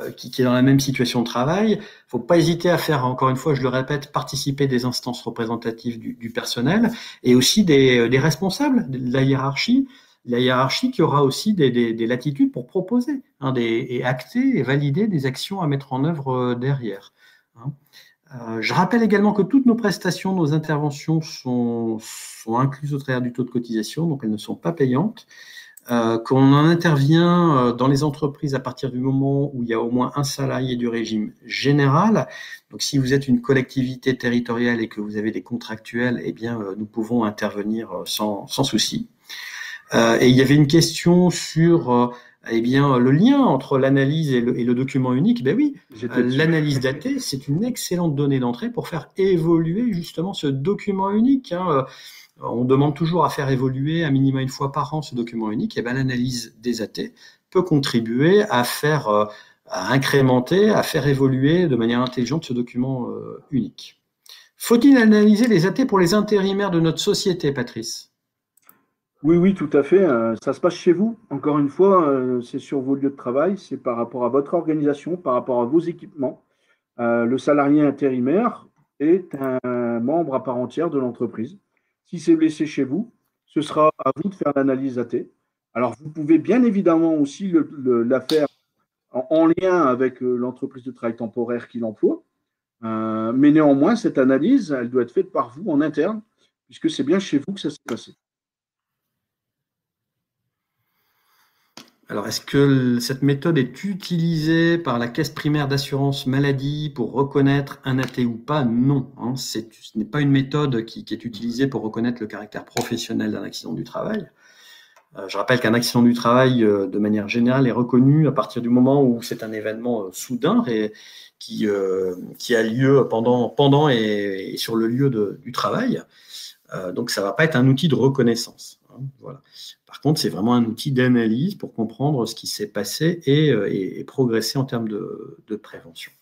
euh, qui, est dans la même situation de travail. Il ne faut pas hésiter à faire, encore une fois, je le répète, participer des instances représentatives du, personnel et aussi des, responsables de la hiérarchie. La hiérarchie qui aura aussi des, latitudes pour proposer hein, et acter et valider des actions à mettre en œuvre euh, derrière. Hein. Euh, je rappelle également que toutes nos prestations, nos interventions sont, incluses au travers du taux de cotisation, donc elles ne sont pas payantes. Euh, qu'on en intervient euh, dans les entreprises à partir du moment où il y a au moins un salarié du régime général. Donc, si vous êtes une collectivité territoriale et que vous avez des contractuels, eh bien, euh, nous pouvons intervenir sans, sans souci. et il y avait une question sur eh bien, le lien entre l'analyse et, le, document unique. Ben oui, l'analyse datée, c'est une excellente donnée d'entrée pour faire évoluer justement ce document unique. Hein on demande toujours à faire évoluer à minima une fois par an ce document unique, et bien l'analyse des AT peut contribuer à faire, euh, incrémenter, à faire évoluer de manière intelligente ce document euh, unique. Faut-il analyser les AT pour les intérimaires de notre société, Patrice? Oui, oui, tout à fait. Euh, ça se passe chez vous. Encore une fois, c'est sur vos lieux de travail, c'est par rapport à votre organisation, par rapport à vos équipements. le salarié intérimaire est un membre à part entière de l'entreprise. Si c'est blessé chez vous, ce sera à vous de faire l'analyse AT. Alors, vous pouvez bien évidemment aussi la faire en, lien avec euh, l'entreprise de travail temporaire qui l'emploie. Euh, mais néanmoins, cette analyse, elle doit être faite par vous en interne, puisque c'est bien chez vous que ça s'est passé. Alors, est-ce que cette méthode est utilisée par la caisse primaire d'assurance maladie pour reconnaître un AT ou pas? Non. Hein. ce n'est pas une méthode qui, est utilisée pour reconnaître le caractère professionnel d'un accident du travail. Euh, je rappelle qu'un accident du travail, euh, de manière générale, est reconnu à partir du moment où c'est un événement euh, soudain qui, a lieu pendant et, sur le lieu du travail. donc, ça ne va pas être un outil de reconnaissance. Hein. voilà. Par contre, c'est vraiment un outil d'analyse pour comprendre ce qui s'est passé et, euh, progresser en termes de, prévention.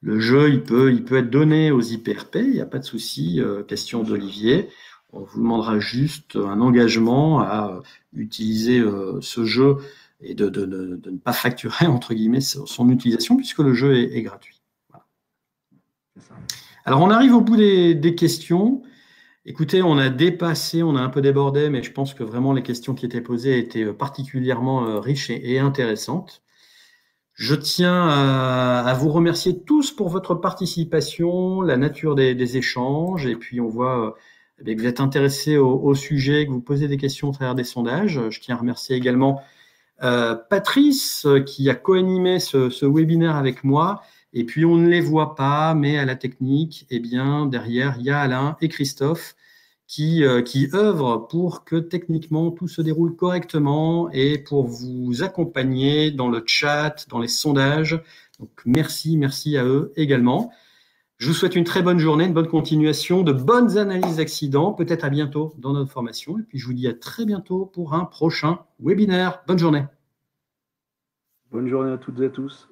Le jeu, il peut, il peut être donné aux IPRP, il n'y a pas de souci. Euh, question d'Olivier. On vous demandera juste un engagement à utiliser euh, ce jeu et de, ne pas facturer, entre guillemets, son utilisation, puisque le jeu est, gratuit. Alors, on arrive au bout des questions. Écoutez, on a dépassé, on a un peu débordé, mais je pense que vraiment les questions qui étaient posées étaient euh, particulièrement euh, riches et, intéressantes. Je tiens à, vous remercier tous pour votre participation, la nature des, échanges, et puis on voit euh, eh que vous êtes intéressés au, sujet, que vous posez des questions au travers des sondages. Je tiens à remercier également Patrice qui a co-animé ce, ce, webinaire avec moi. Et puis, on ne les voit pas, mais à la technique, eh bien, derrière, il y a Alain et Christophe qui, euh, qui œuvrent pour que techniquement tout se déroule correctement et pour vous accompagner dans le chat, dans les sondages. Donc, merci, merci à eux également. Je vous souhaite une très bonne journée, une bonne continuation, de bonnes analyses d'accidents, peut-être à bientôt dans notre formation. Et puis, je vous dis à très bientôt pour un prochain webinaire. Bonne journée. Bonne journée à toutes et à tous.